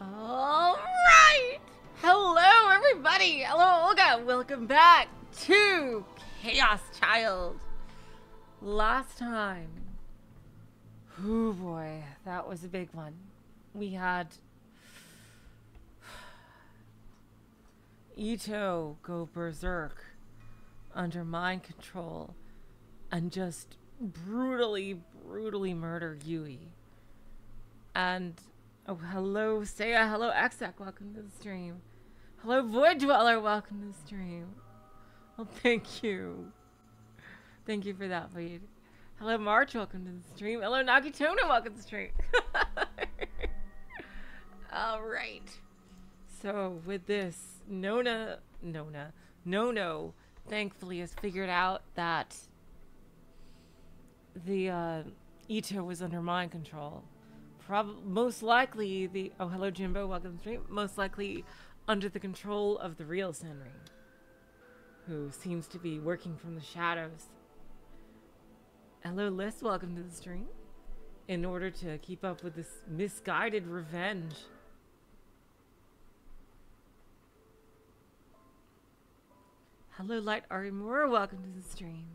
All right. Hello, everybody. Hello, Olga. Welcome back to Chaos Child. Last time, oh boy, that was a big one. We had Itou go berserk under mind control and just brutally, brutally murder Yui. And oh, hello, Saya. Hello, Exec. Welcome to the stream. Hello, Void Dweller. Welcome to the stream. Well, thank you. Thank you for that, Void. Hello, March. Welcome to the stream. Hello, Nagitona. Welcome to the stream. All right. So with this, Nona, Nona, Nono, thankfully has figured out that the uh, Itou was under mind control. Most likely the oh hello Jimbo, welcome to the stream. Most likely under the control of the real Senri, who seems to be working from the shadows. Hello Liz, welcome to the stream. In order to keep up with this misguided revenge. Hello Light Arimura, welcome to the stream.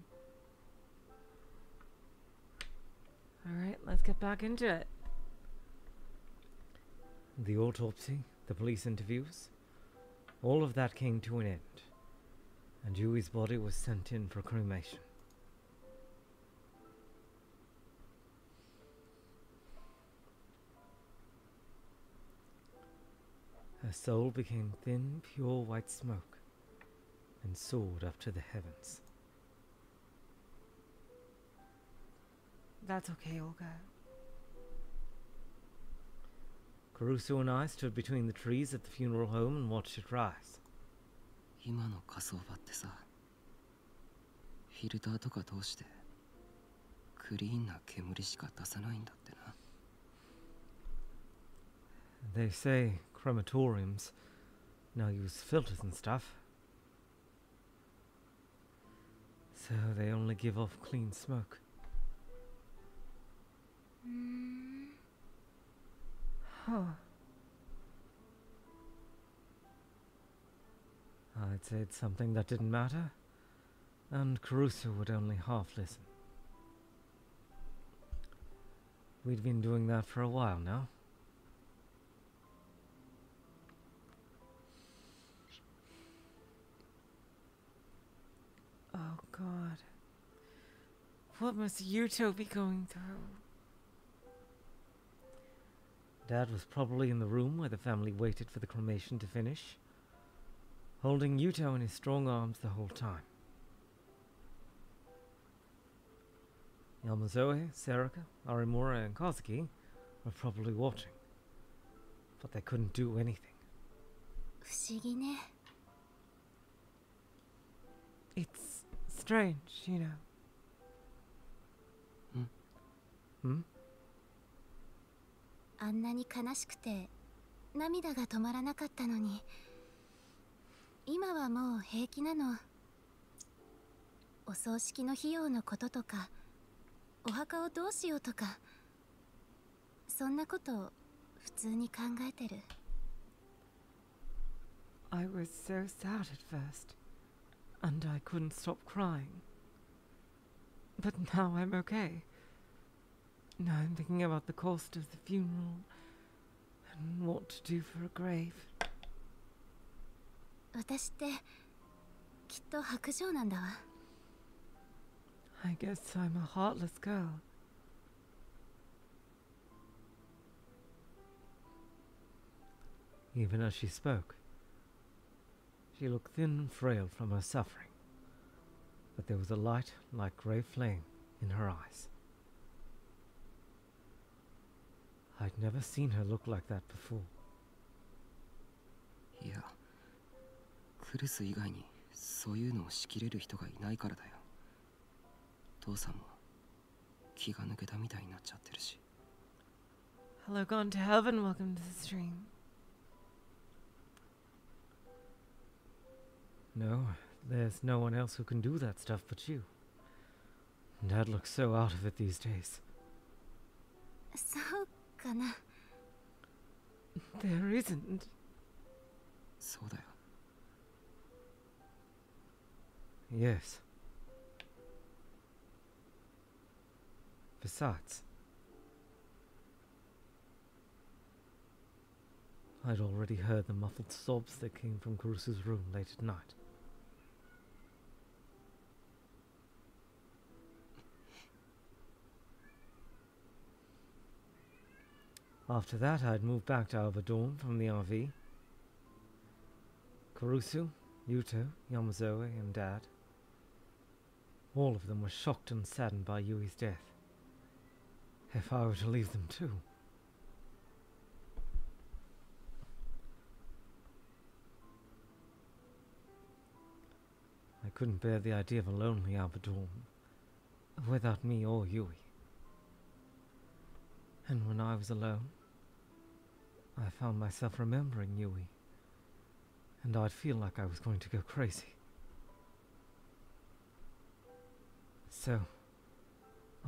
Alright, let's get back into it. The autopsy, the police interviews, all of that came to an end, and Yui's body was sent in for cremation. Her soul became thin, pure white smoke and soared up to the heavens. That's okay, Olga. Kurusu and I stood between the trees at the funeral home and watched it rise. They say crematoriums now use filters and stuff. So they only give off clean smoke. うん Huh. I'd say it's something that didn't matter, and Kurusu would only half listen. We'd been doing that for a while now. Oh god. What must Yuto be going through? Dad was probably in the room where the family waited for the cremation to finish, holding Yuto in his strong arms the whole time. Yamazoe, Serika, Arimura, and Kazuki were probably watching, but they couldn't do anything. 不思議ね It's strange, you know. Hmm? あんなに悲しくて涙が止まらなかったのに今はもう平気なのお葬式の費用のこととかお墓をどうしようとかそんなこと普通に考えてる I was so sad at first, and I couldn't stop crying. But now I'm okay. Now I'm thinking about the cost of the funeral and what to do for a grave. 私ってきっと白状なんだわ I guess I'm a heartless girl. Even as she spoke, she looked thin and frail from her suffering, but there was a light like grey flame in her eyes. I'd never seen her look like that before. いやクルス以外にそういうのを仕切れる人がいないからだよ父さんも気が抜けたみたいになっちゃってるし Hello, gone to heaven. Welcome to the stream. No, there's no one else who can do that stuff but you. Dad looks so out of it these days. そう there isn't. そうだよ。Yes. Besides I'd already heard the muffled sobs that came from Kurusu's room late at night. After that, I'd moved back to dorm from the RV. Kurusu, Yuto, Yamazoe, and Dad. All of them were shocked and saddened by Yui's death. If I were to leave them too. I couldn't bear the idea of a lonely Aoba dorm without me or Yui. And when I was alone, I found myself remembering Yui, and I'd feel like I was going to go crazy. So,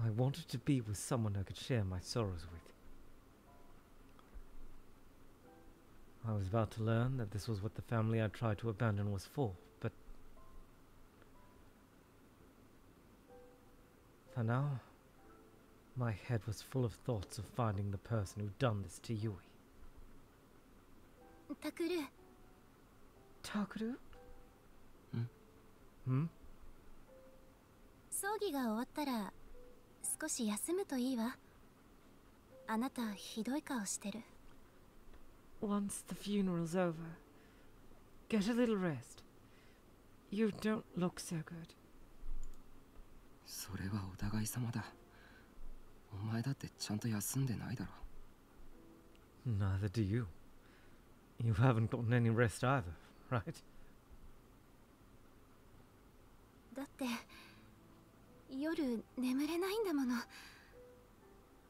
I wanted to be with someone I could share my sorrows with. I was about to learn that this was what the family I'd tried to abandon was for, but. For now, my head was full of thoughts of finding the person who'd done this to Yui. タクル Takuru? Hmm? 葬儀が終わったら少し休むといいわあなたひどい顔してる Once the funeral's over, get a little rest. You don't look so good. それはお互い様だ お前だってちゃんと休んでないだろ Neither do you. You haven't gotten any rest either, right? だって夜眠れないんだもの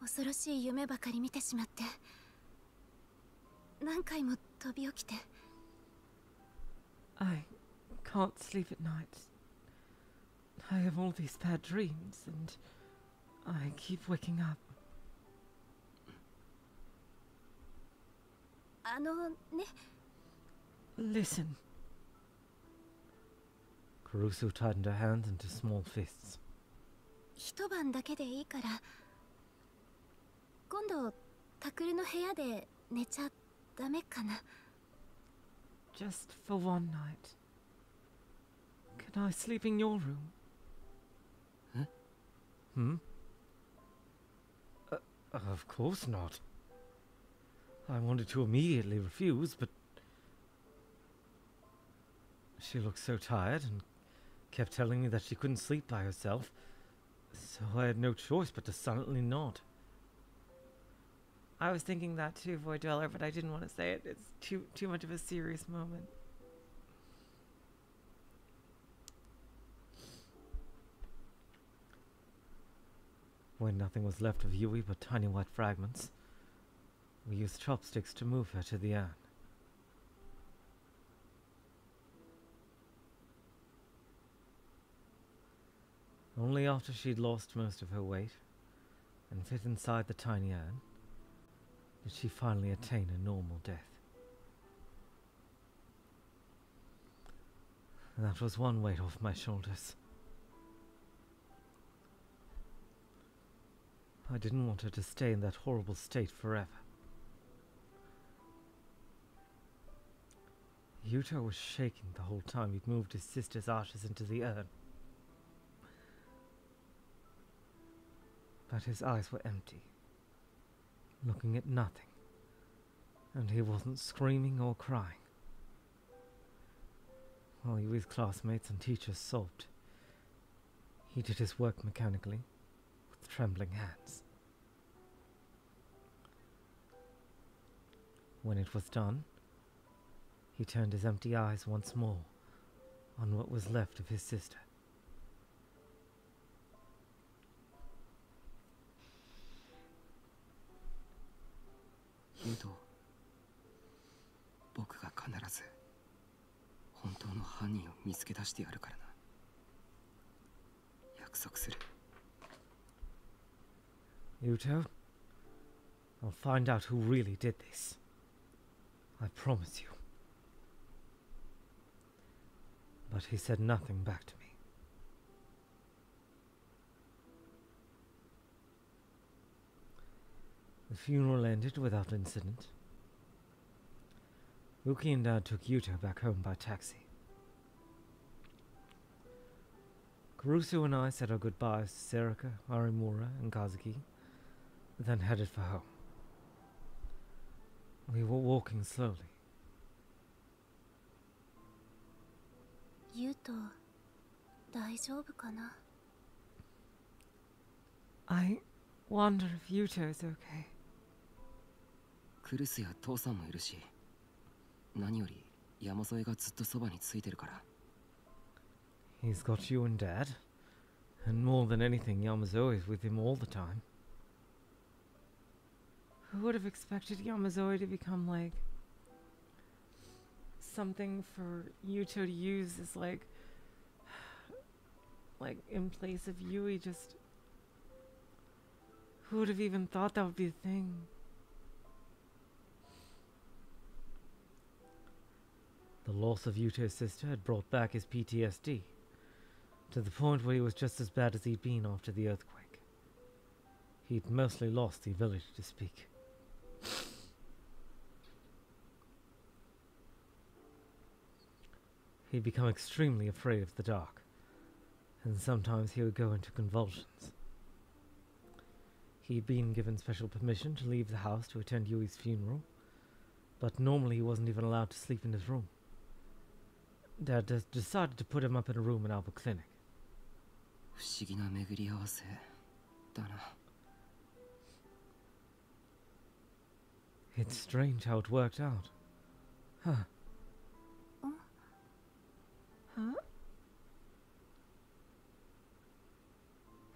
恐ろしい夢ばかり見てしまって何回も飛び起きて I can't sleep at night. I have all these bad dreams, and I keep waking up. Listen. Kurusu tightened her hands into small fists. Just for one night. Can I sleep in your room? Huh? Hmm? Of course not. I wanted to immediately refuse, but. She looked so tired and kept telling me that she couldn't sleep by herself, so I had no choice but to silently nod. I was thinking that too, Void Dweller, but I didn't want to say it. It's too too much of a serious moment. When nothing was left of Yui but tiny white fragments, we used chopsticks to move her to the urn. Only after she'd lost most of her weight and fit inside the tiny urn did she finally attain a normal death. That was one weight off my shoulders. I didn't want her to stay in that horrible state forever. Yuto was shaking the whole time he'd moved his sister's ashes into the urn. But his eyes were empty, looking at nothing, and he wasn't screaming or crying. While Yui's classmates and teachers sobbed, he did his work mechanically, trembling hands. When it was done, he turned his empty eyes once more on what was left of his sister. Yuto, 僕が必ず本当の犯人を見つけ出してやるからな。約束する。Yuto, I'll find out who really did this. I promise you. But he said nothing back to me. The funeral ended without incident. Uki and Dad took Yuto back home by taxi. Kurusu and I said our goodbyes to Serika, Arimura, and Kazuki, then headed for home. We were walking slowly. ゆうと大丈夫かな I wonder if Yuto's okay. クルスや父さんもいるし何より山添がずっとそばについてるから He's got you and Dad. And more than anything, Yamazoe is with him all the time. Who would have expected Yamazoe to become like something for Yuto to use as like like in place of Yui just who would have even thought that would be a thing? The loss of Yuto's sister had brought back his PTSD, to the point where he was just as bad as he'd been after the earthquake. He'd mostly lost the ability to speak. he'd become extremely afraid of the dark, and sometimes he would go into convulsions. He'd been given special permission to leave the house to attend Yui's funeral, but normally he wasn't even allowed to sleep in his room. Dad decided to put him up in a room in Aoba Clinic. It's strange how it worked out. Huh.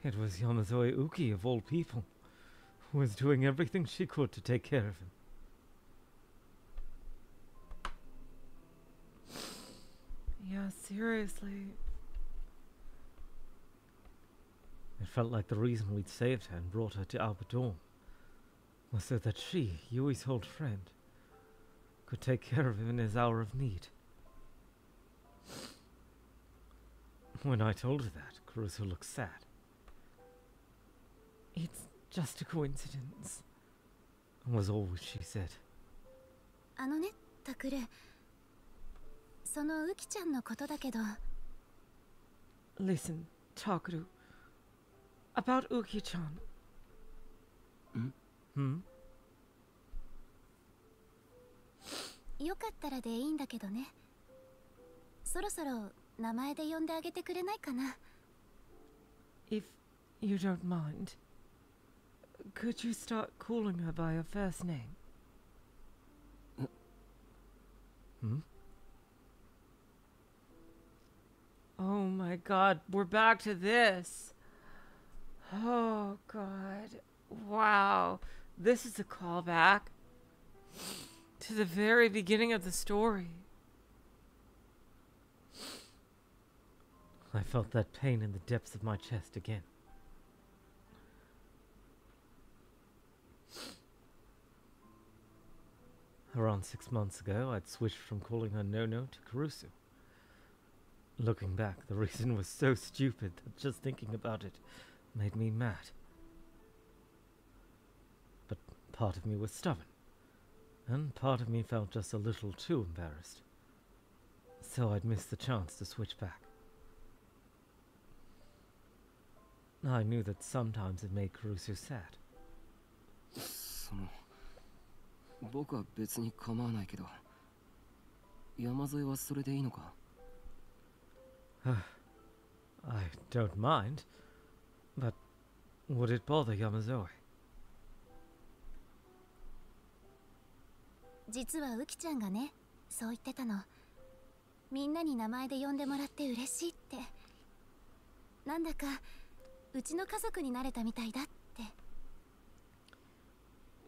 It was Yamazoe Uki, of all people, who was doing everything she could to take care of him. Yeah, seriously. It felt like the reason we'd saved her and brought her to Aoba Dorm was so that she, Yui's old friend, could take care of him in his hour of need. When I told her that, Kurusu looked sad. It's just a coincidence. Was all she said. あのねタクルそのウキちゃんのことだけど Listen, Takaru. About Uki-chan. Hmm? よかったらでいいんだけどねそろそろ名前で呼んであげてくれないかな If you don't mind, could you start calling her by her first name? Hmm? Oh my god, we're back to this. Oh god. Wow. This is a callback to the very beginning of the story. I felt that pain in the depths of my chest again. Around six months ago, I'd switched from calling her Nono to Kurusu. Looking back, the reason was so stupid that just thinking about it made me mad. But part of me was stubborn, and part of me felt just a little too embarrassed. So I'd missed the chance to switch back. I knew that sometimes it made Kurusu sad. 僕は別に構わないけど山添はそれでいいのか？I don't mind, but would it bother Yamazoe? 実はウキちゃんがねそう言ってたの。みんなに名前で呼んでもらって嬉しいって。なんだかうちの家族になれたみたいだって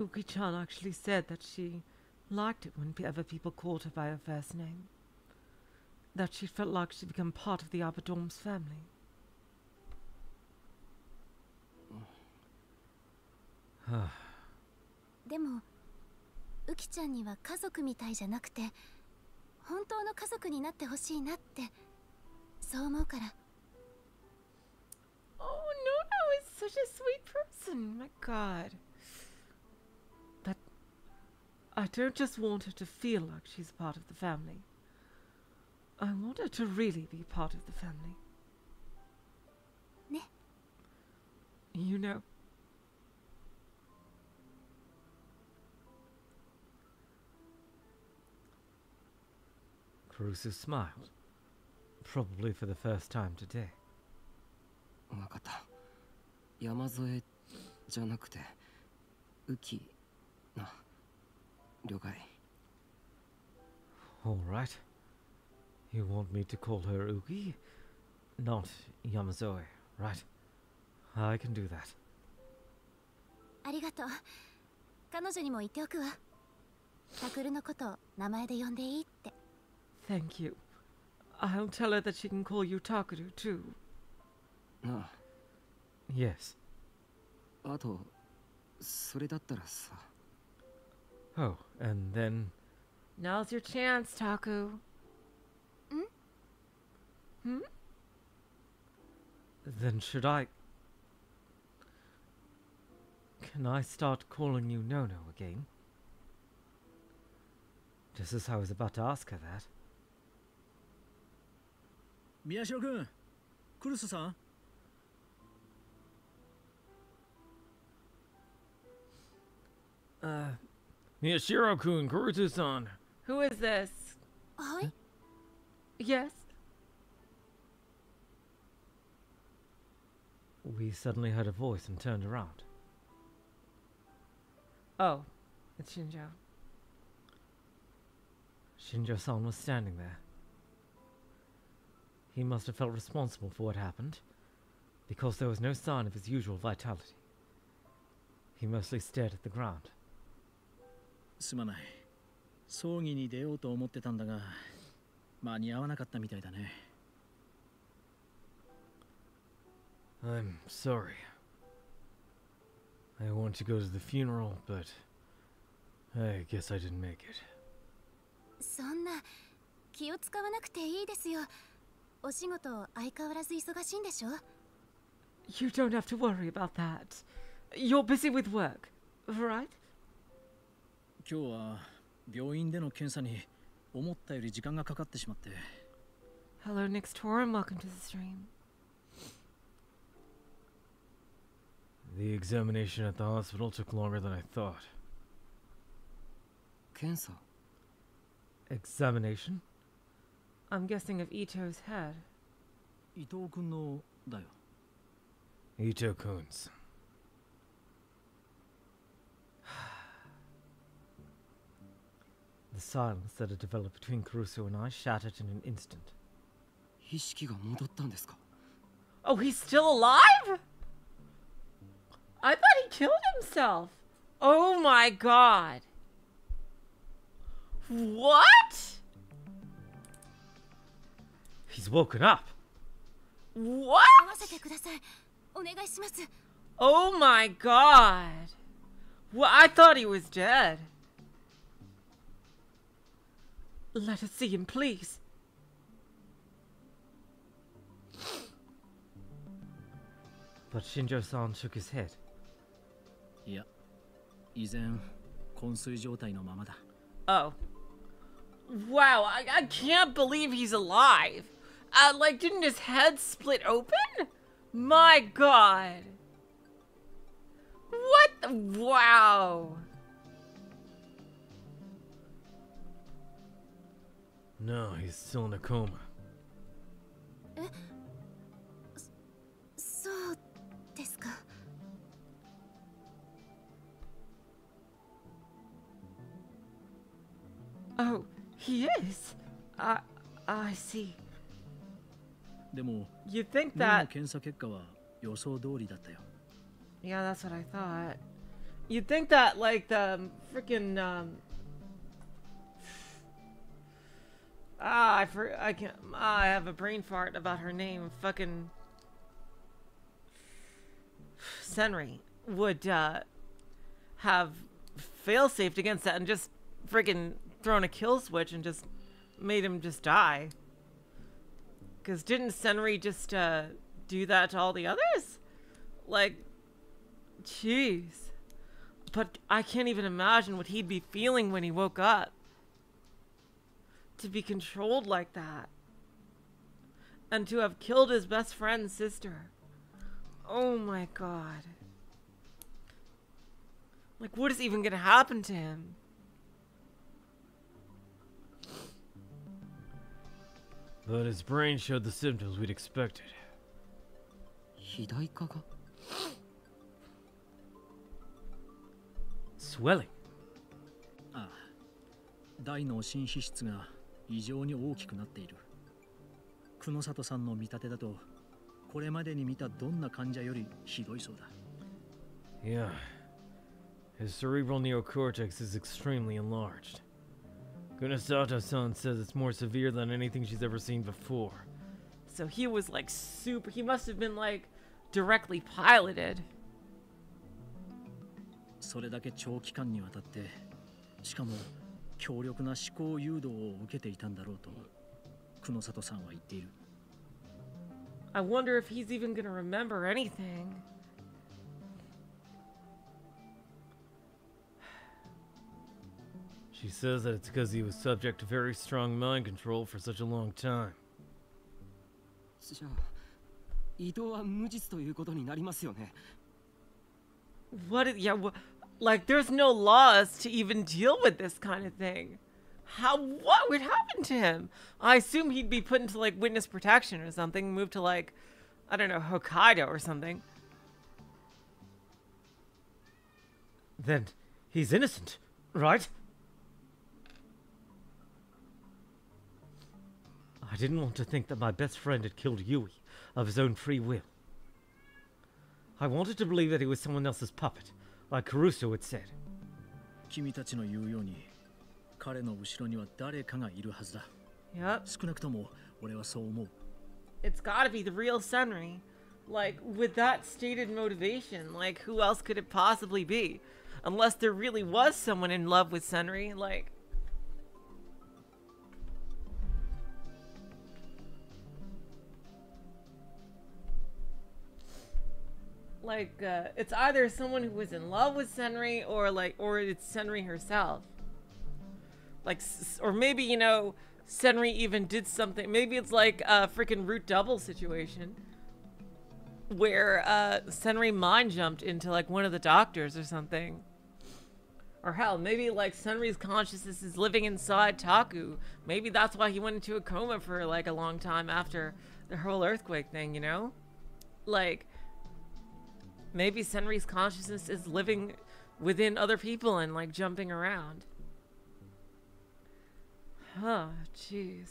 Uki-chan actually said that she liked it whenever people called her by her first name. That she felt like she'd become part of the Abadorm's family. でも ウキちゃんには家族みたいじゃなくて本当の家族になってほしいなってそう思うから Oh, no, no, it's such a sweet person. My god. I don't just want her to feel like she's part of the family. I want her to really be part of the family. Ne? You know. Kurusu smiled, probably for the first time today. 分かった山添じゃなくて雨季な Alright. You want me to call her Uki? Not Yamazoe, right? I can do that. Thank you. I'll tell her that she can call you Takuru too. Ah. Yes. あと、それだったらさ。Oh, and then. Now's your chance, Taku. Hmm? Hmm? Then should I. Can I start calling you Nono again? Just as I was about to ask her that. Miyashiro-kun! Kurusu-san! Uh, Miyashiro-kun, Kurusu-san. Who is this? はい Yes? We suddenly heard a voice and turned around. Oh, it's Shinjo. Shinjo-san was standing there. He must have felt responsible for what happened, because there was no sign of his usual vitality. He mostly stared at the ground. すまない葬儀に出ようと思ってたんだが間に合わなかったみたいだね I'm sorry. I want to go to the funeral, but I guess I didn't make it. そんな気を使わなくていいですよお仕事相変わらず忙しいんでしょ You don't have to worry about that. You're busy with work, right? 今日は病院での検査に思ったより時間がかかってしまって。Hello Nick's Tour and welcome to the stream. The examination at the hospital took longer than I thought. 検査 Examination? I'm guessing of Itou's head. 伊藤君のだよ Itou-kun's. The silence that had developed between Kurusu and I shattered in an instant. Oh, he's still alive? I thought he killed himself. Oh my god. What? He's woken up. What? Oh my god. Well, I thought he was dead. Let us see him, please. But Shinjo-san shook his head. いや依然昏睡状態のままだ Oh. Wow, I, I can't believe he's alive. Uh, like, didn't his head split open? My god. What? The, wow. No, he's still in a coma. そうですか Oh, he is? I, I see. でも You'd think 脳の that. 検査結果は予想通りだったよ Yeah, that's what I thought. You'd think that, like, the freaking, um. Ah, I for I can't. Ah, I have a brain fart about her name. Fucking Senri would uh have fail safed against that and just freaking thrown a kill switch and just made him just die. Because didn't Senri just uh, do that to all the others? Like, jeez. But I can't even imagine what he'd be feeling when he woke up To be controlled like that. And to have killed his best friend's sister. Oh my god. Like, what is even gonna happen to him? But his brain showed the symptoms we'd expected. 肥大化が Swelling. ああ大脳新皮質が 異常に大きくなっている久野里さんの見立てだとこれまでに見たどんな患者よりひどいそうだ Yeah. His cerebral neocortex is extremely enlarged. Gunasato-san says it's more severe than anything she's ever seen before. So he was like super. He must have been like directly piloted. それだけ長期間にわたってしかも強力な思考誘導を受けていたんだろうと久野里さんは言っている I wonder if he's even gonna remember anything. She says that it's because he was subject to very strong mind control for such a long time. じゃあ伊藤は無実ということになりますよね What? Is, yeah. Wh- like, there's no laws to even deal with this kind of thing. How? What would happen to him? I assume he'd be put into like witness protection or something, moved to like, I don't know, Hokkaido or something. Then he's innocent, right? I didn't want to think that my best friend had killed Yui of his own free will. I wanted to believe that he was someone else's puppet, like Kurusu had said. 君たちの言うように彼の後ろには誰かがいるはずだ。Yep. 少なくとも俺はそう思う。It's gotta be the real Senri. Like, with that stated motivation, like, who else could it possibly be? Unless there really was someone in love with Senri, like... Like, uh, it's either someone who was in love with Senri or, like, or it's Senri herself. Like, or maybe, you know, Senri even did something. Maybe it's like a freaking root double situation where uh, Senri mind jumped into like one of the doctors or something. Or hell, maybe like Senri's consciousness is living inside Taku. Maybe that's why he went into a coma for like a long time after the whole earthquake thing, you know? Like, maybe Senri's consciousness is living within other people and like jumping around. Huh, jeez.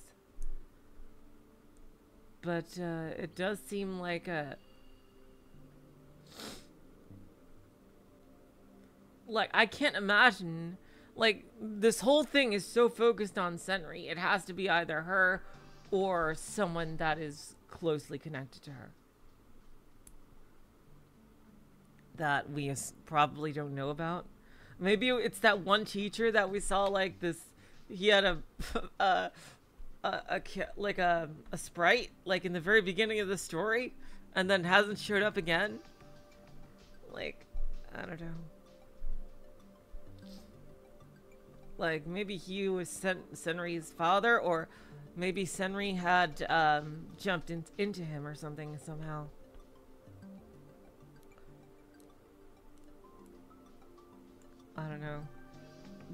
But uh, it does seem like a. Like, I can't imagine. Like, this whole thing is so focused on Senri. It has to be either her or someone that is closely connected to her. That we probably don't know about. Maybe it's that one teacher that we saw, like, this he had a a a, a like a a sprite like in the very beginning of the story and then hasn't showed up again. Like i don't know. Like maybe he was Sen- senri's father or maybe senri had um jumped in- into him or something somehow i don't know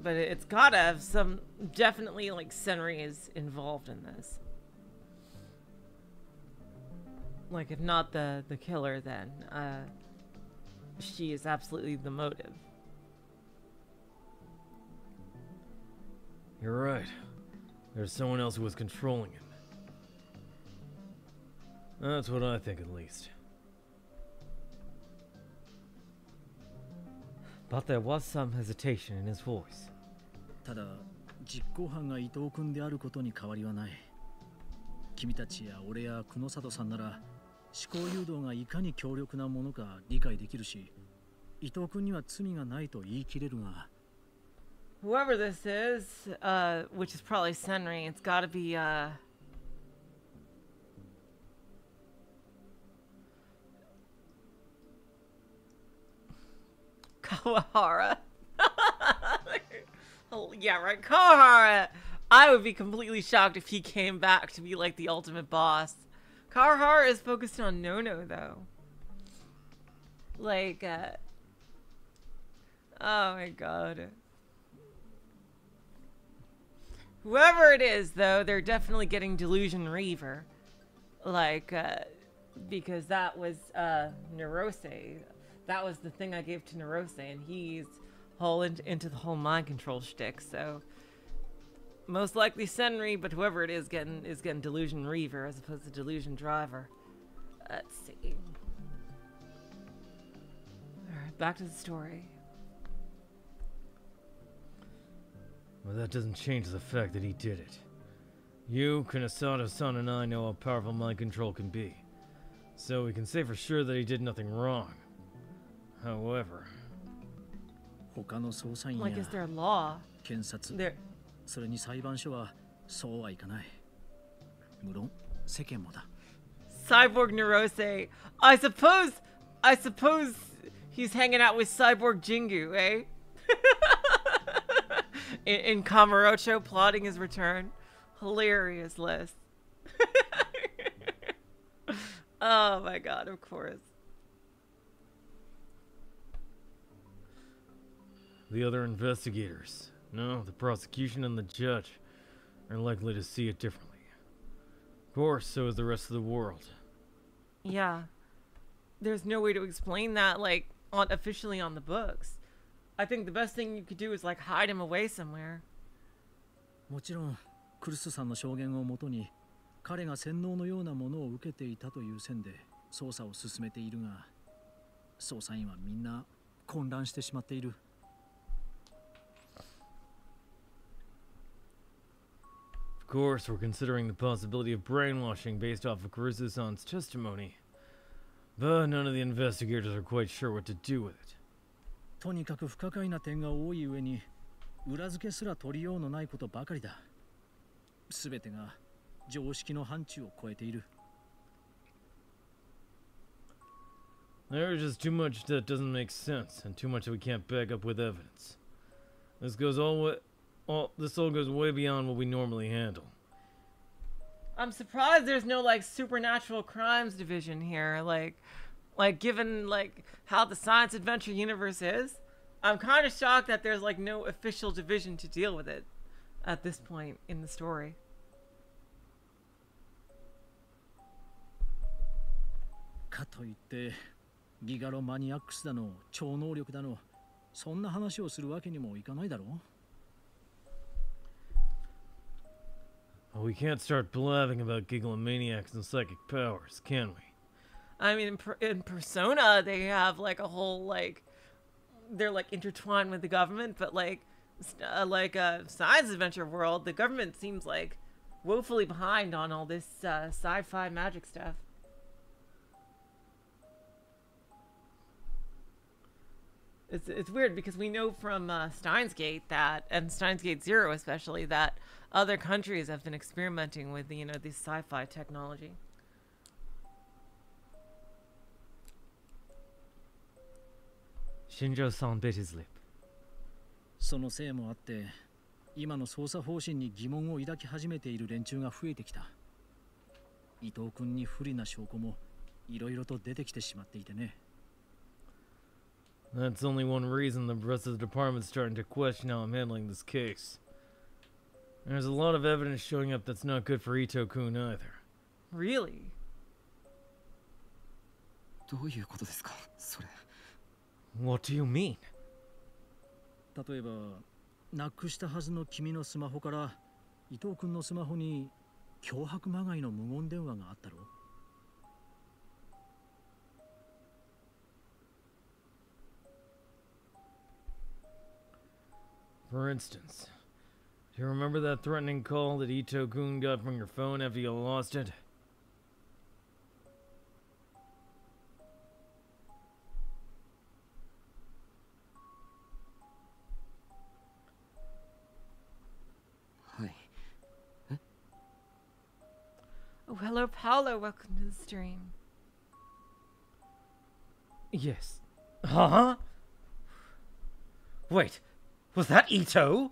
but it's gotta have some definitely like Senri is involved in this. Like if not the the killer, then uh, she is absolutely the motive. You're right. There's someone else who was controlling him. That's what I think, at least. But there was some hesitation in his voice. ただ実行犯が伊藤君であることに変わりはない君たちや俺や久野里さんなら思考誘導がいかに強力なものか理解できるし伊藤君には罪がないと言い切れるが whoever this is, uh, which is probably Senri, it's got to be uh, Kawahara. oh, yeah, right, Kawahara. I would be completely shocked if he came back to be like the ultimate boss. Kawahara is focused on Nono though. Like, uh, oh my god. Whoever it is, though, they're definitely getting Delusion Reaver. Like, uh, because that was, uh, Neurose. That was the thing I gave to Neurose, and he's whole in- into the whole mind control shtick, so. Most likely Senri, but whoever it is getting is getting Delusion Reaver as opposed to Delusion Driver. Let's see. Alright, back to the story. Well, that doesn't change the fact that he did it. You, Kunosato-san, and I know how powerful mind control can be. So we can say for sure that he did nothing wrong. However, 他の捜査員 Like, や is there a law? 検察 There. それに裁判所はそうはいかない無論世間もだ Cyborg Neurose. I suppose. I suppose he's hanging out with Cyborg Jingu, eh? in, in Kamurocho, plotting his return. Hilarious list. oh my god, of course. the other investigators, no, the prosecution and the judge, are likely to see it differently. Of course, so is the rest of the world. Yeah. There's no way to explain that, like, on officially on the books. I think the best thing you could do is, like, hide him away somewhere. もちろんクルスさんの証言をもとに彼が洗脳のようなものを受けていたという線で捜査を進めているが捜査員はみんな混乱してしまっている Of course, we're considering the possibility of brainwashing based off of Kurusu-san's testimony. But none of the investigators are quite sure what to do with it. There's just too much that doesn't make sense and too much that we can't back up with evidence. This goes all way all this all goes way beyond what we normally handle. I'm surprised there's no like supernatural crimes division here. Like, like given like how the science adventure universe is, I'm kind of shocked that there's like no official division to deal with it at this point in the story. かといってギガロマニアックスだの超能力だのそんな話をするわけにもいかないだろう Well, we can't start blabbing about gigalomaniacs and psychic powers, can we? I mean, in, per- in Persona, they have like a whole like they're like intertwined with the government, but like uh, like uh, science adventure world, the government seems like woefully behind on all this uh, sci-fi magic stuff. It's it's weird because we know from uh, Steins Gate that and Steins Gate Zero especially that other countries have been experimenting with you know this sci-fi technology. Shinjo-san bit his lip. そのせいもあって今の捜査方針に疑問を抱き始めている連中が増えてきた伊藤君に不利な証拠もいろいろと出てきてしまっていてね That's only one reason the rest of the department's starting to question how I'm handling this case. There's a lot of evidence showing up that's not good for Itou-kun either. Really? What do you mean? For instance you remember that threatening call that Itou-kun got from your phone after you lost it? Oh, hello, Paolo. Welcome to the stream. Yes. Huh? Wait, was that Itou?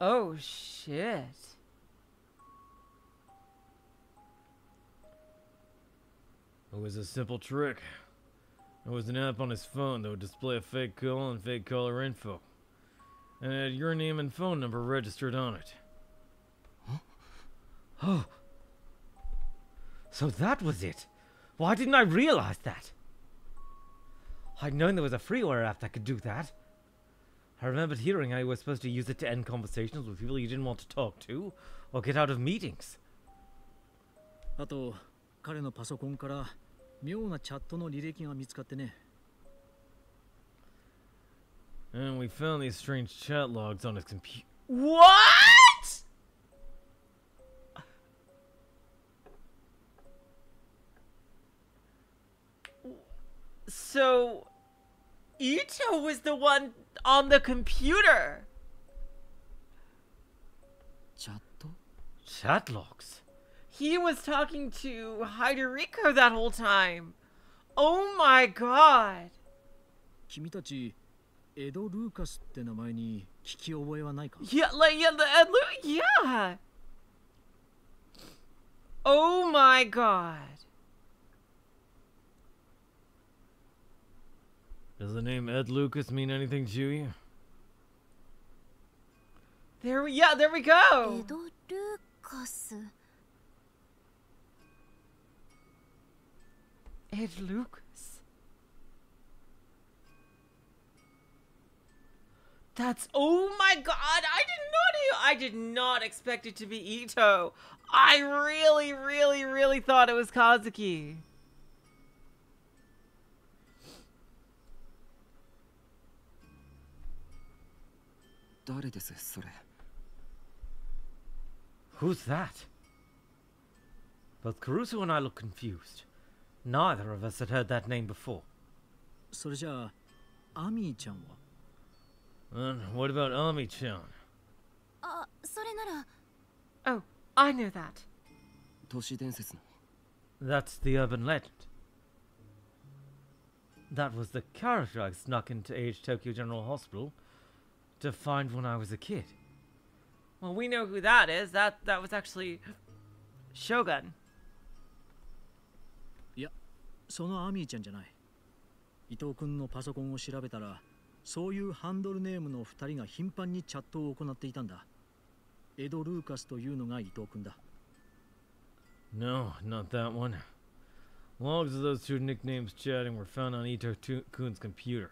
Oh shit. It was a simple trick. It was an app on his phone that would display a fake call and fake caller info. And it had your name and phone number registered on it. Oh. So that was it. Why didn't I realize that? I'd known there was a freeware app that could do that. I remembered hearing how you were supposed to use it to end conversations with people you didn't want to talk to or get out of meetings. あと彼のパソコンから妙なチャットの履歴が見つかってね And we found these strange chat logs on his computer. What? So, Ito was the one on the computer. チャット Chat logs? He was talking to Hiderico that whole time. Oh my god. 君たちエド・ルーカスって名前に聞き覚えはないか Yeah, like yeah, the, and Lu- yeah. Oh my god. Does the name Ed Lucas mean anything to you? There we yeah, there we go. Ed Lucas. Ed Lucas. That's oh my god! I did not I did not expect it to be Ito. I really, really, really thought it was Kazuki. 誰ですそれ Who's that? Both Kurusu and I look confused. Neither of us had heard that name before. それじゃあ、アミーちゃんは And what about Ami chan? Uh, oh, I know that. That's the urban legend. That was the character I snuck into Age Tokyo General Hospital to find when I was a kid. Well, we know who that is. That that was actually Shogun. いやそのアミーちゃんじゃない伊藤君のパソコンを調べたらそういうハンドルネームの2人が頻繁にチャットを行っていたんだエド・ルーカスというのが伊藤君だ No, not that one. Logs of those two nicknames chatting were found on Ito Tu- Kun's computer.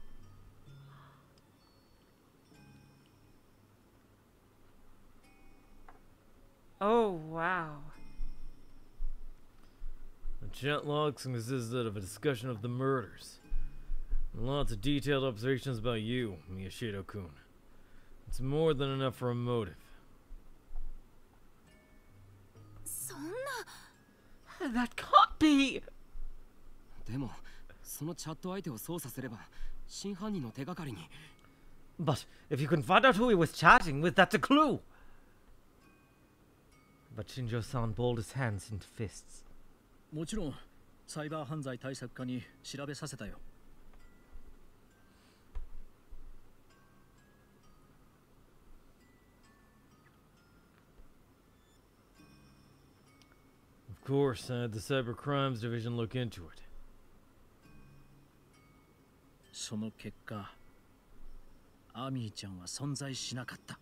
Oh, wow. The chat logs consist of a discussion of the murders. And lots of detailed observations about you, Miyashiro-kun. It's more than enough for a motive. That can't be! But if you can find out who he was chatting with, that's a clue! But Shinjo san balled his hands into fists. もちろんサイバー犯罪対策課に調べさせたよ Of Of course, I had the Cyber Crimes Division look into it. その結果アミーちゃんは存在しなかった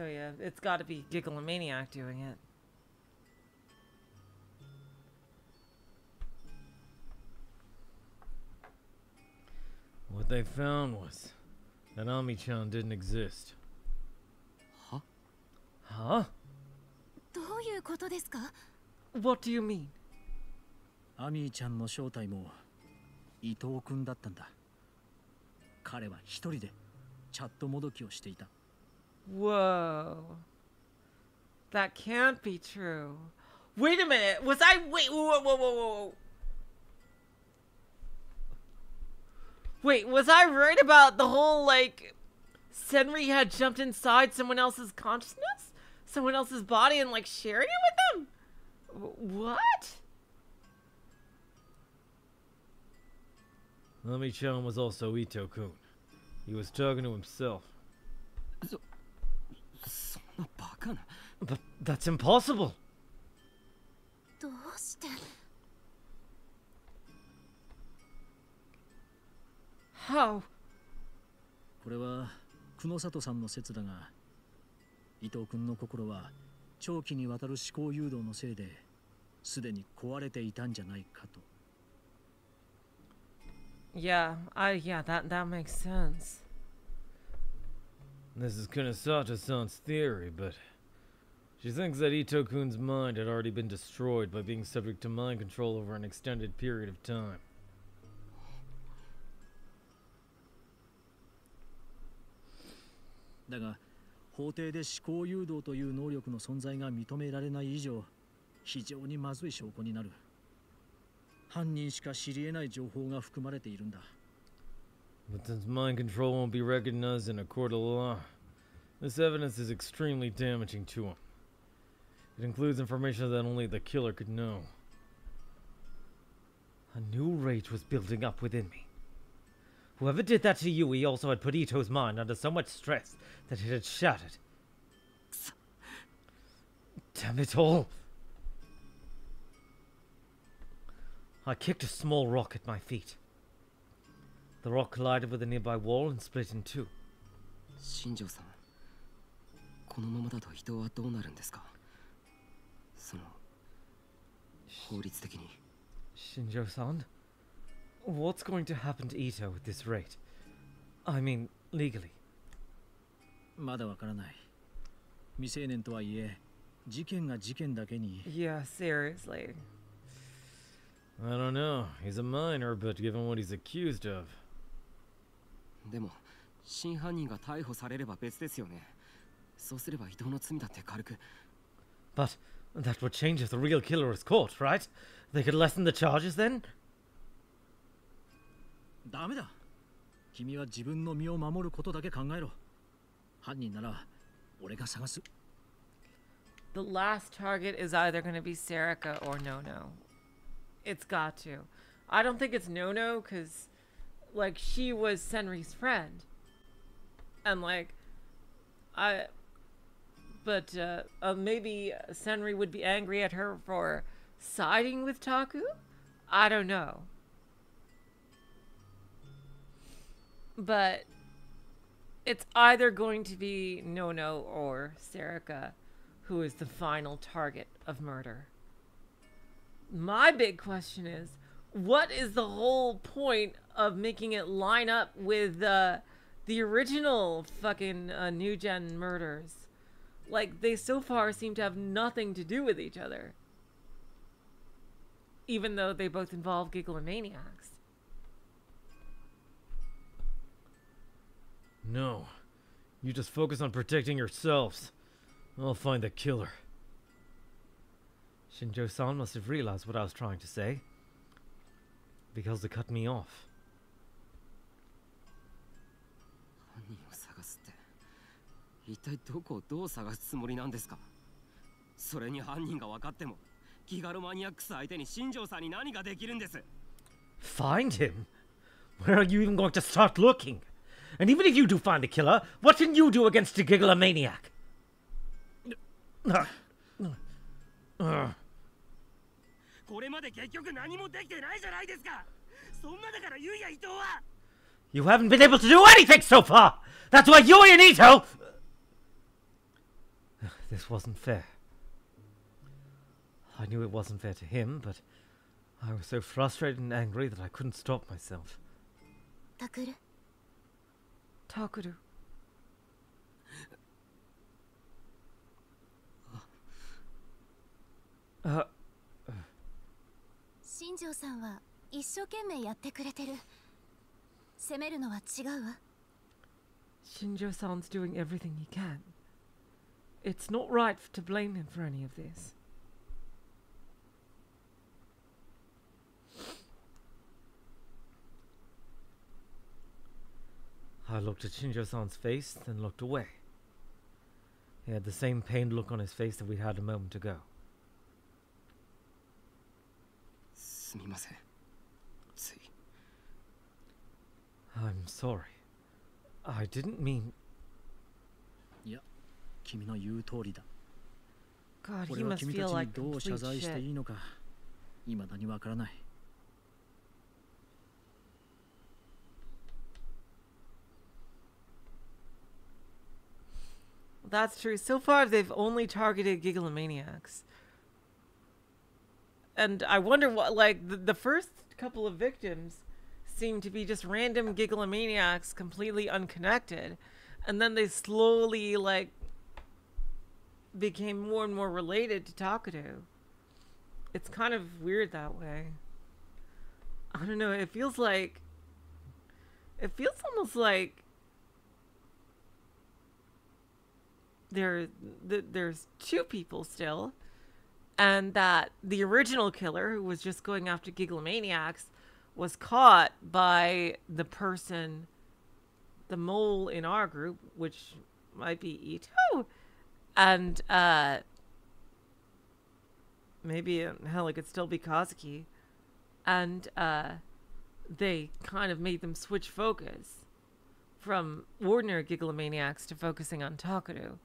tell you, it's got to be Gigalomaniac doing it. What they found was that Ami-chan didn't exist. Huh? Huh? What do you mean? Ami-chan's shotai was Itou-kun. He was alone, chatting with アミーちゃんの正体も伊藤君だったんだ彼は一人でチャットもどきをしていた Whoa. That can't be true. Wait a minute. Was I. Wait. Whoa, whoa, whoa, whoa. whoa. Wait, was I right about the whole, like, Senri had jumped inside someone else's consciousness? Someone else's body and, like, sharing it with them? What? Ami-chan was also Ito-kun. He was talking to himself. So, バカな But that's impossible! どうして How? これは久野里さんの説だが伊藤君の心は長期にわたる思考誘導のせいですでに壊れていたんじゃないかと Yeah, I yeah, that that makes sense. This is Kunisata-san's theory, but she thinks that Ito-kun's mind had already been destroyed by being subject to mind control over an extended period of time. だが法廷で思考誘導という能力の存在が認められない以上非常にまずい証拠になる犯人しか知り得ない情報が含まれているんだ But since mind control won't be recognized in a court of law, this evidence is extremely damaging to him. It includes information that only the killer could know. A new rage was building up within me. Whoever did that to Yui also had put Ito's mind under so much stress that it had shattered. Damn it all! I kicked a small rock at my feet. The rock collided with a nearby wall and split in two. 新庄さんこのままだと伊藤はどうなるんですかその法律的に Shinjo-san? What's going to happen to Ito at this rate? I mean, legally. まだわからない未成年とはいえ事件が事件だけに Yeah, seriously. I don't know. He's a minor, but given what he's accused of, でも真犯人が逮捕されれば別ですよねそうすれば移動の罪だって軽く But that would change if the real killer is caught, right? They could lessen the charges then? ダメだ君は自分の身を守ることだけ考えろ犯人なら俺が探す The last target is either going to be Serika or Nono. It's got to. I don't think it's Nono because like, she was Senri's friend. And, like, I. But uh, uh, maybe Senri would be angry at her for siding with Taku? I don't know. But it's either going to be Nono or Serika who is the final target of murder. My big question is what is the whole point of making it line up with uh, the original fucking uh, new gen murders? Like, they so far seem to have nothing to do with each other. Even though they both involve Gigalomaniacs. No. You just focus on protecting yourselves. I'll find the killer. Shinjo-san must have realized what I was trying to say. Because they cut me off. Find him? Where are you even going to start looking? And even if you do find a killer, what can you do against a gigalomaniac? Uh, uh, uh. これまで結局何もできてないじゃないですかそんなだからユイや伊藤は You haven't been able to do anything so far! That's why Yui and Ito! This wasn't fair. I knew it wasn't fair to him, but I was so frustrated and angry that I couldn't stop myself. タクル Takuru. あ 新庄さんは一生懸命やってくれてる責めるのは違うわ Shinjo-san's doing everything he can. It's not right f- to blame him for any of this. I looked at Shinjo san's face, then looked away. He had the same pained look on his face that we'd had a moment ago. I'm sorry. I didn't mean いや君の言う通りだ。That's true. So far, they've only targeted Gigalomaniacs. And I wonder what, like, the, the first couple of victims seem to be just random Gigalomaniacs, completely unconnected. And then they slowly, like, became more and more related to Takuru. It's kind of weird that way. I don't know. It feels like. It feels almost like there th- there's two people still and that the original killer who was just going after gigalomaniacs was caught by the person the mole in our group which might be ito and uh maybe hell it could still be kazuki and uh they kind of made them switch focus from ordinary gigalomaniacs to focusing on Takuru.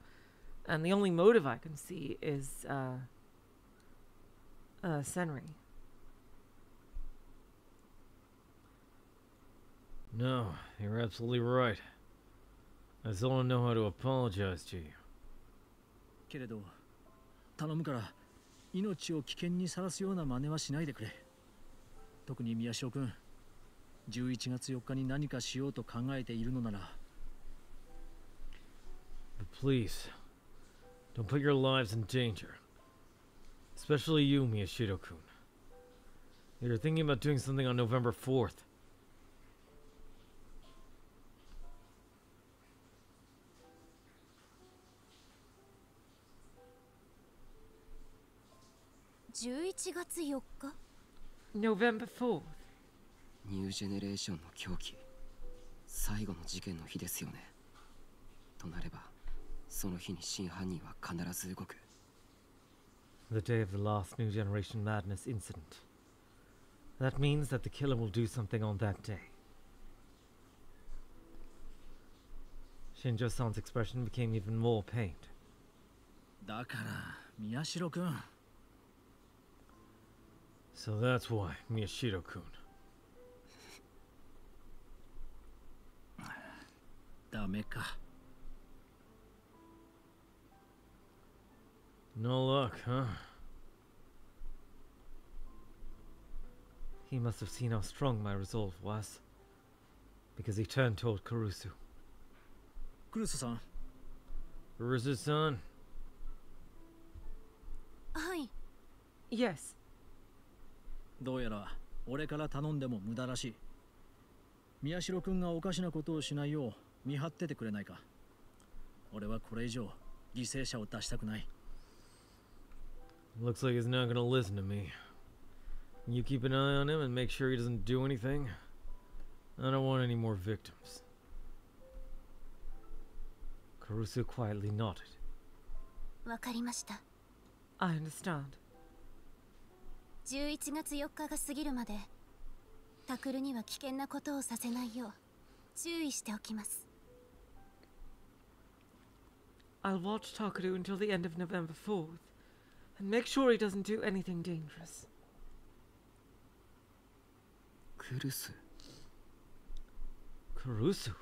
And the only motive I can see is uh, uh, Senri. No, you're absolutely right. I still don't know how to apologize to you. けれど頼むから命を危険にさらすような真似はしないでくれ特に宮代君11月4日に何かしようと考えているのなら But please, don't put your lives in danger. Especially you, Miyashiro-kun. You're thinking about doing something on November 4th. 11月4日 November 4th. ニュージェネレーションの狂気最後の事件の日ですよねとなればその日に真犯人は必ず動く The day of the last New Generation Madness incident. That means that the killer will do something on that day. Shinjo san's expression became even more pained. だから宮代君 So that's why, Miyashiro kun. ダメか No luck, huh? He must have seen how strong my resolve was. Because he turned toward Karusu. クルスさん Karusu san, はい Yes. どうやら俺から頼んでも無駄らしい宮代君がおかしなことをしないよう見張っててくれないか俺はこれ以上犠牲者を出したくない Looks like he's not gonna listen to me. You keep an eye on him and make sure he doesn't do anything. I don't want any more victims. Kurusu quietly nodded. I understand. 11月4日が過ぎるまで、タクルには危険なことをさせないよう注意しておきます。I'll watch Takuru until the end of November 4th. And make sure he doesn't do anything dangerous. Kurusu. Kurusu?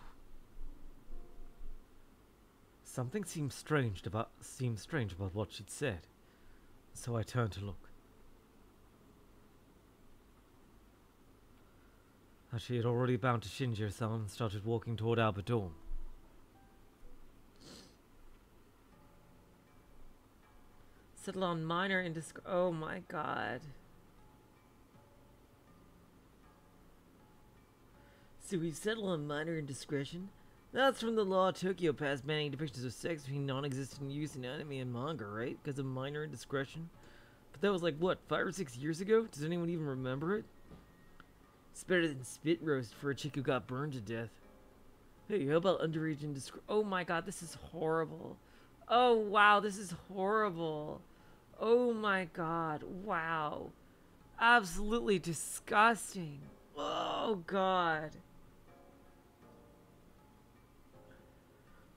Something seemed strange about seemed strange about what she'd said, so I turned to look. As she had already bound to Shinjo-san and started walking toward Albert Dorm. Settle on minor indisc. Oh my god. So we settle on minor indiscretion? That's from the law of Tokyo passed banning depictions of sex between non-existent use in anime and manga, right? Because of minor indiscretion? But that was like, what, five or six years ago? Does anyone even remember it? It's better than spit roast for a chick who got burned to death. Hey, how about underage indiscretion? Oh my god, this is horrible. Oh wow, this is horrible. Oh my god, wow. Absolutely disgusting. Oh god.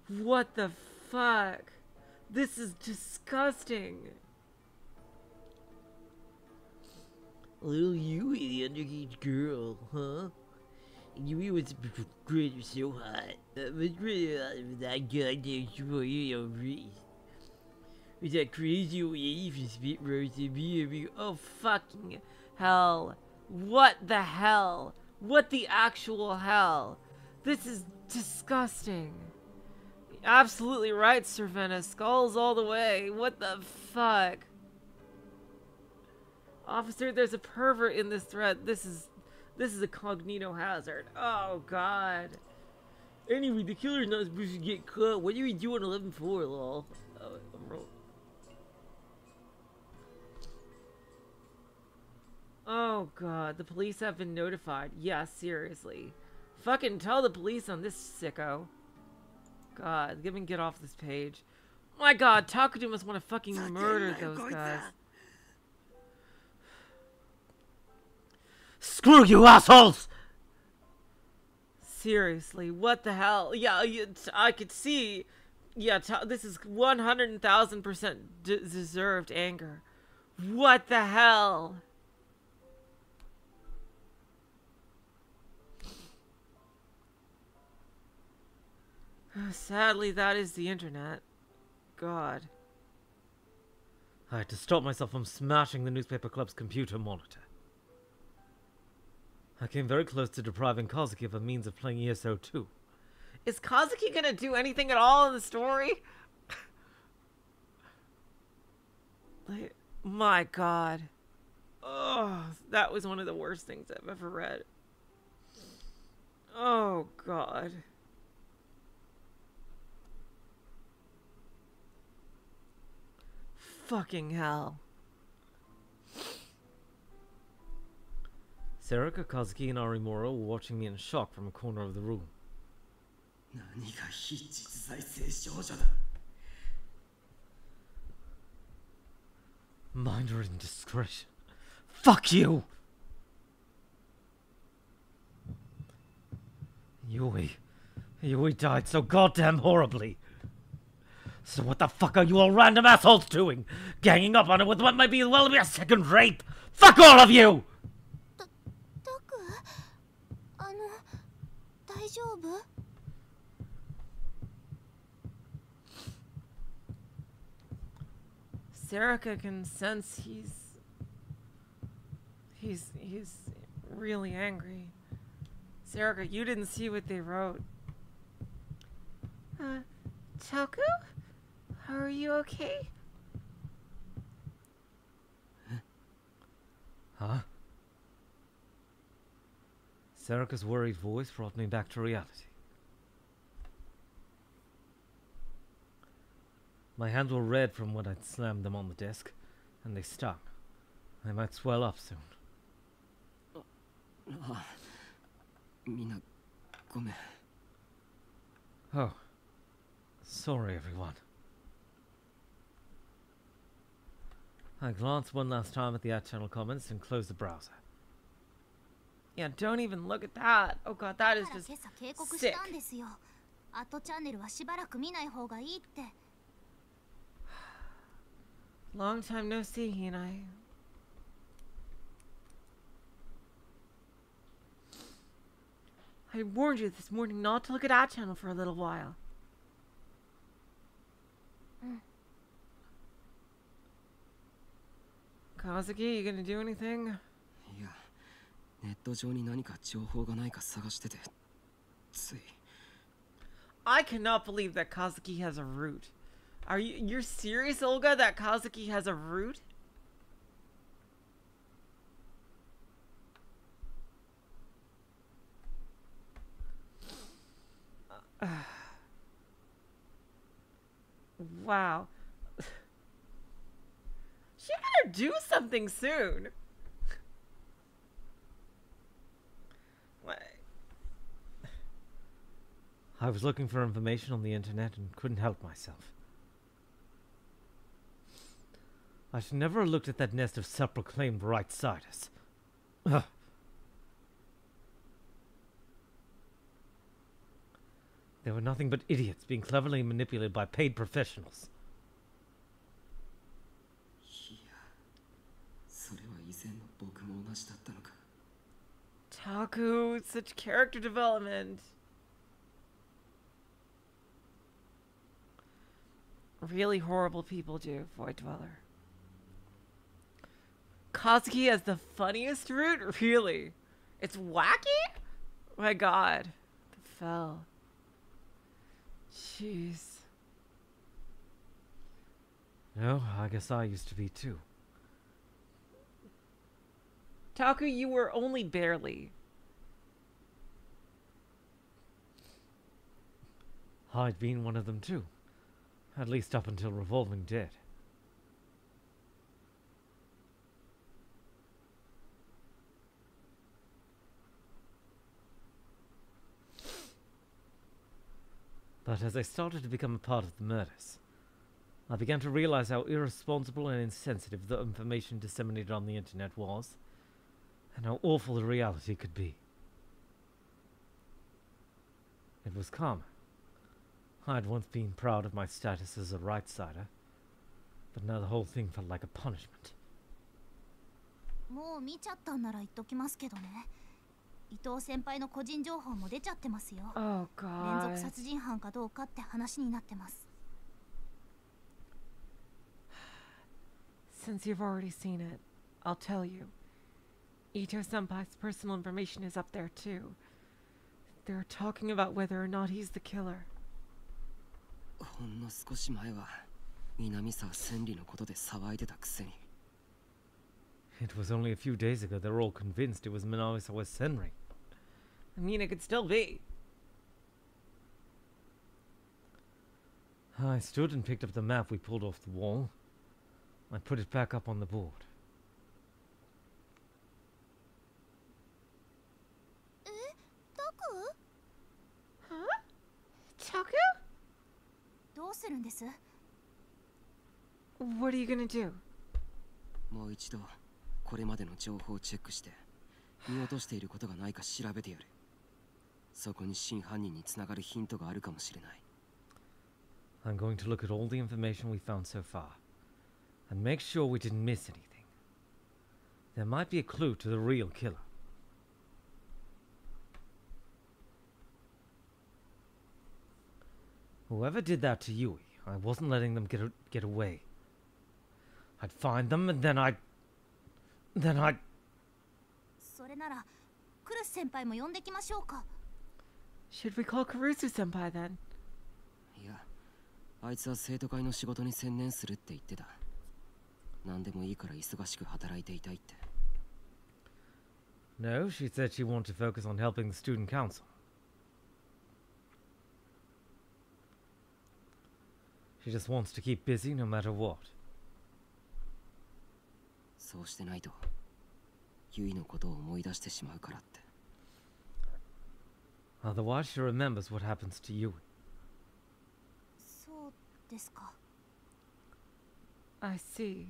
What the fuck? This is disgusting. Little Yui, the underage girl, huh? Yui was so hot. It was really hot with that goddamn Shimoyo wrist. With that crazy wave and spit roast and Oh, fucking hell. What the hell? What the actual hell? This is disgusting. Absolutely right, sir Cervena. Skulls all the way. What the fuck? Officer, there's a pervert in this thread. This is this is a cognito hazard. Oh god. Anyway, the killer's not supposed to get caught. What are we doing 11-4, lol? Oh, Oh god, the police have been notified. Yeah, seriously. Fucking tell the police on this sicko. God, get me get off this page. My god, Takuru must want to fucking murder those guys. Screw you, assholes! Seriously, what the hell? Yeah, you, I could see. Yeah, this is 100,000% d- deserved anger. What the hell? Sadly, that is the internet. God. I had to stop myself from smashing the newspaper club's computer monitor. I came very close to depriving Kazuki of a means of playing ESO 2. Is Kazuki gonna do anything at all in the story? like, my god. Oh, that was one of the worst things I've ever read. Oh, god. Fucking hell. Serika, Kazuki, and Arimura were watching me in shock from a corner of the room. Minor indiscretion. Fuck you! Yui. Yui died so goddamn horribly. So what the fuck are you all random assholes doing? Ganging up on it with what might be well be a second rape? Fuck all of you! Serika can sense he's he's he's really angry. Serika, you didn't see what they wrote. Uh, Choku? Are you okay? Huh? Serika's worried voice brought me back to reality. My hands were red from when I'd slammed them on the desk, and they stuck. They might swell up soon. Oh. Sorry, everyone. I glanced one last time at the ad channel comments and closed the browser. Yeah, don't even look at that. Oh god, that だ is から just 今朝警告したんですよアットチャンネルはしばらく見ない方がいいって Long time no see, Hinai. I warned you this morning not to look at that channel for a little while. Kazuki, you gonna do anything? いやネット上に何か情報がないか探しててつい I cannot believe that Kazuki has a root. Are you you're serious, Olga, that Kazuki has a root? wow. she better do something soon. What? I was looking for information on the internet and couldn't help myself. I should never have looked at that nest of self-proclaimed right-siders. Ugh. They were nothing but idiots being cleverly manipulated by paid professionals. Taku, such character development. Really horrible people do, Void Dweller. Kazuki has the funniest route? Really? It's wacky? Oh my god. The fell. Jeez. No, I guess I used to be too. Taku, you were only barely. I'd been one of them too. At least up until Revolving Dead. But as I started to become a part of the murders, I began to realize how irresponsible and insensitive the information disseminated on the internet was, and how awful the reality could be. It was karma. I'd once been proud of my status as a right-sider, but now the whole thing felt like a punishment. もう見ちゃったんなら言っときますけどね伊藤先輩の個人情報も出ちゃってますよ Oh 連続 god. 殺人犯かどうかって話になってます Since you've already seen it, I'll tell you. Ito Senpai's personal information is up there too. They're talking about whether or not he's the killer. ほんの少し前は南沢千里のことで騒いでたくせに It was only a few days ago they were all convinced it was Minamisawa Senri. I mean, it could still be. I stood and picked up the map we pulled off the wall. I put it back up on the board. Eh? Huh? Taku? どうするんです What are you gonna do? もう一度これまでの情報をチェックして見落としていることがないか調べてやるそこに真犯人につながるヒントがあるかもしれない I'm going to look at all the information we found so far and make sure we didn't miss anything. There might be a clue to the real killer. Whoever did that to Yui, I wasn't letting them get get away. I'd find them and then I'd... Then I'd... Should we call Kurusu-senpai then? いや、あいつは生徒会の仕事に専念するって言ってた。何でもいいから忙しく働いていたいって。No, she said she wanted to focus on helping the student council. She just wants to keep busy no matter what. そうしてないとユイのことを思い出してしまうからって Otherwise, she remembers what happens to Yui. そうですか I see.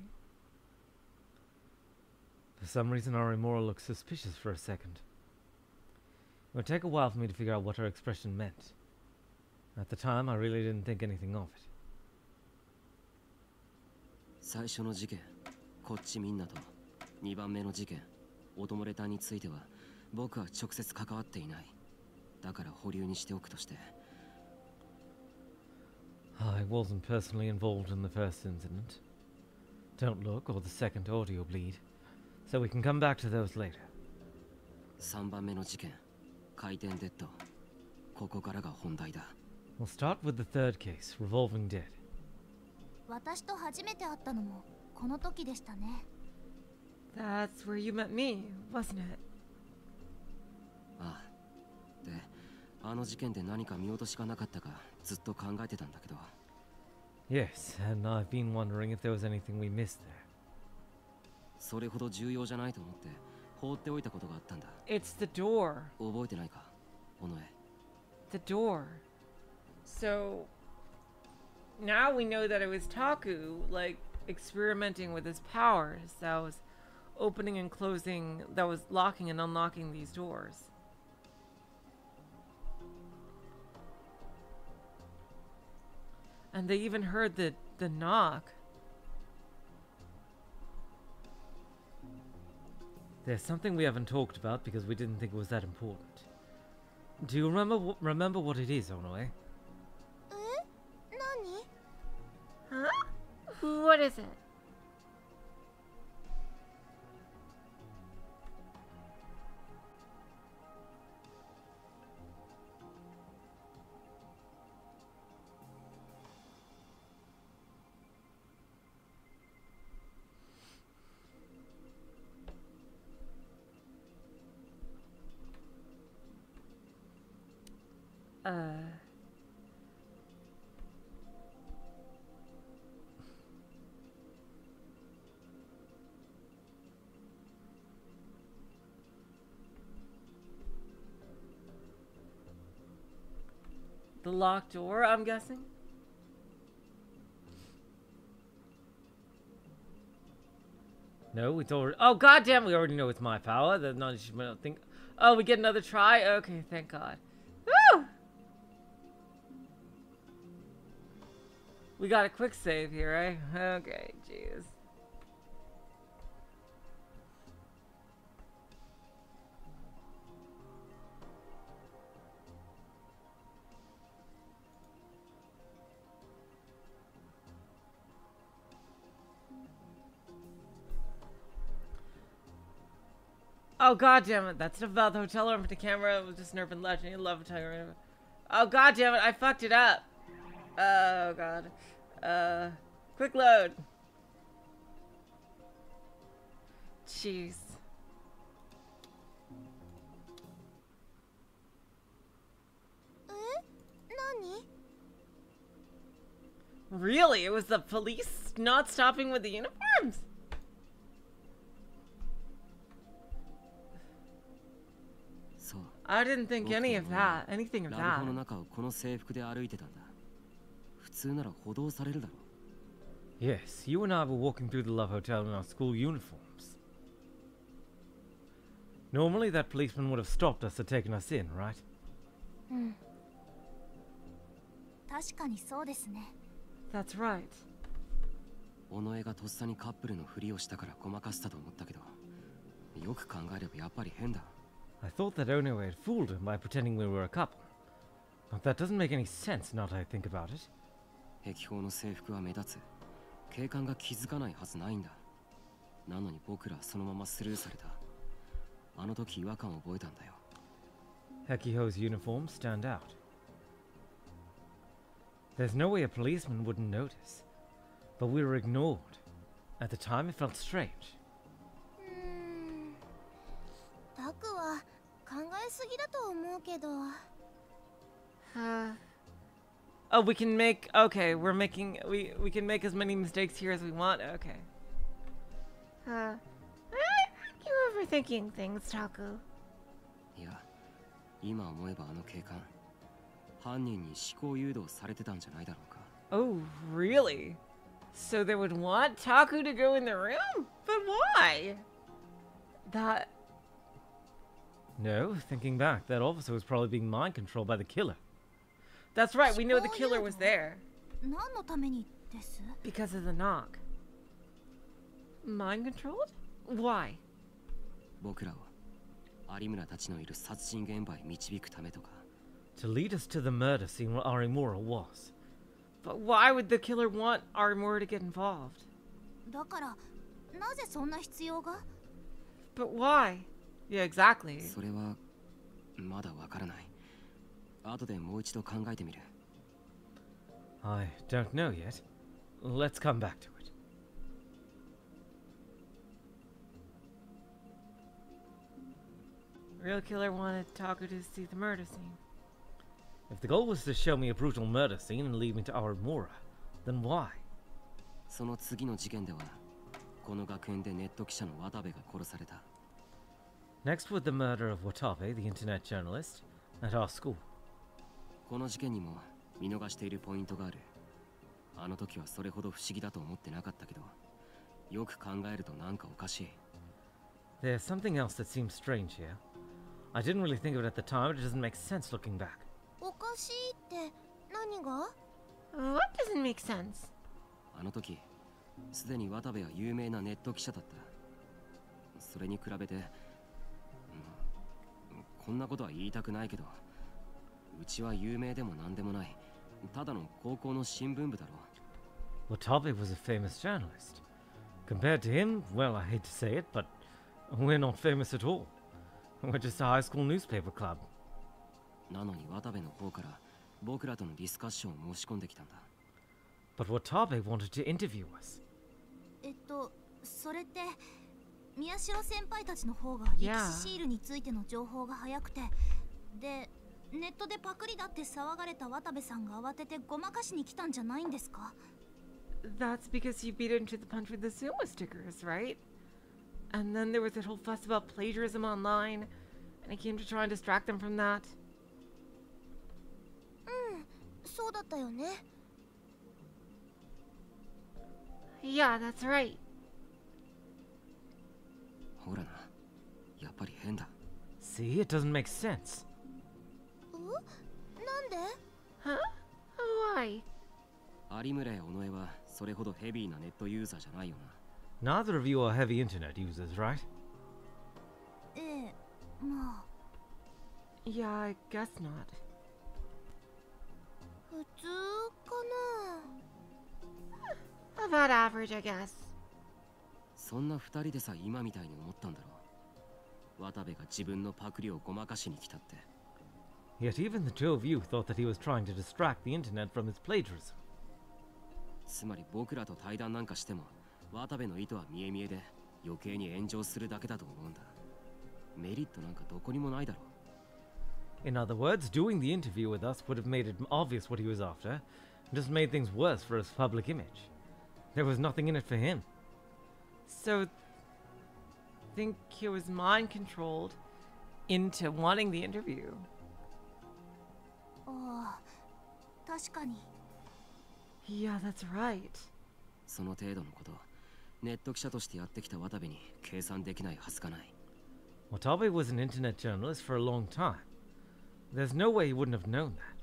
For some reason, Arimura looked suspicious for a second. It would take a while for me to figure out what her expression meant. At the time, I really didn't think anything of it. 最初の事件こっちみんなと2番目の事件オトモレタンについては僕は直接関わっていないだから保留にしておくとして I wasn't personally involved in the first incident. Don't look, or the second audio bleed. So we can come back to those later. 3番目の事件回転デッドここからが本題だ We'll start with the third case, Revolving Dead. 私と初めて会ったのもこの時でしたね That's where you met me, wasn't it? ああであの事件で何か見落としがなかったかずっと考えてたんだけど Yes, and I've been wondering if there was anything we missed there. それほど重要じゃないと思って放っておいたことがあったんだ It's the door. 覚えてないか尾上 The door. So now we know that it was Taku, like experimenting with his powers, that was opening and closing, that was locking and unlocking these doors. And they even heard the, the knock. There's something we haven't talked about because we didn't think it was that important. Do you remember remember what it is, Onoe? What is it? Locked door, I'm guessing? No, it's already. Oh goddamn! We already know it's my power. The don't think. Oh, we get another try? Okay, thank God. Woo! We got a quick save here, right? Okay, jeez. Oh god damn it, that's about the hotel room for the camera. It was just an urban legend. You love hotel room. Oh god damn it, I fucked it up. Oh god. Uh quick load. Jeez. Really? It was the police not stopping with the uniforms?「I didn't think any of that. Anything of ラブ that. ホの中をこの制服で歩いてたんだ普通なら補導されるだろ Yes, you and I were walking through the Love Hotel in our school uniforms. Normally, that policeman would have stopped us and taken us in, right? うん確かにそうですね That's right. 尾上がとっさにカップルのふりをしたからごまかしたと思ったけどよく考えればやっぱり変だ I thought that Onoe had fooled him by pretending we were a couple. But that doesn't make any sense now that I think about it. 壁砲の制服は目立つ。警官が気づかないはずないんだ。なのに僕らそのままスルーされた。あの時違和感を覚えたんだよ。Hekiho's uniform stand out. There's no way a policeman wouldn't notice. But we were ignored. At the time it felt strange. えすぎだと思うけど Uh, oh, we can make. Okay, we're making. We we can make as many mistakes here as we want. Okay. Uh, you're overthinking things, Taku. いや今思えばあの警官犯人に思考誘導されてたんじゃないだろうか Oh, really? So they would want Taku to go in the room? But why? That. No, thinking back, that officer was probably being mind controlled by the killer. That's right. We know the killer was there 何のためにです because of the knock. Mind controlled? Why? 僕らを有村たちのいる殺人現場へ導くためとか To lead us to the murder scene where Arimura was. But why would the killer want Arimura to get involved? だからなぜそんな必要が But why? Yeah, exactly. それはまだわからない。後でもう一度考えてみる。I don't know yet. Let's come back to it. Real killer wanted Taku to see the murder scene. If the goal was to show me a brutal murder scene and leave me to Arimura, then why? その次の事件では、この学園でネット記者の渡部が殺された。Next was the murder of Watabe, the internet journalist, at our school. この事件にも見逃しているポイントがあるあの時はそれほど不思議だと思ってなかったけどよく考えるとなんかおかしい There's something else that seems strange here. I didn't really think of it at the time, but it doesn't make sense looking back. おかしいって何が What doesn't make sense? あの時すでに渡部は有名なネット記者だったそれに比べて、うん こんなことは言いたくないけどうちは有名でも何でもないただの高校の新聞部だろ Watabe was a famous journalist. Compared to him, well, I hate to say it, but we're not famous at all. We're just a high school newspaper club. なのに渡部の方から僕らとのディスカッションを申し込んできたんだ But Watabe wanted to interview us. えっとそれって宮代先輩たちの方が歴史シールについての情報が早くてでネットでパクリだって騒がれた渡部さんが慌ててごまかしに来たんじゃないんですか That's because you beat him the punch with the sumo stickers, right? And then there was that whole fuss about plagiarism online, and I came to try and distract them from that. Hmm, うん、そうだったよね。Yeah, that's right. See, it doesn't make sense. なんで Huh? Why? 有村や尾上はそれほどヘビーなネットユーザーじゃないよな Neither of you are heavy internet users, right? ええまあ Yeah, I guess not. 普通か About average, I guess. そんな二人でさ今みたいに思ったんだろう 渡部が自分のパクリをごまかしに来たって Yet even the two of you thought that he was trying to distract the internet from his plagiarism. つまり僕らと対談なんかしても渡部の意図は見え見えで余計に炎上するだけだと思うんだメリットなんかどこにもないだろ In other words, doing the interview with us would have made it obvious what he was after, and just made things worse for his public image. There was nothing in it for him. So, think he was mind controlled into wanting the interview. ああ確かに Yeah, that's right. その程度のことネット記者としてやってきた渡部に計算できないはずがない Watabe was an internet journalist for a long time. There's no way he wouldn't have known that.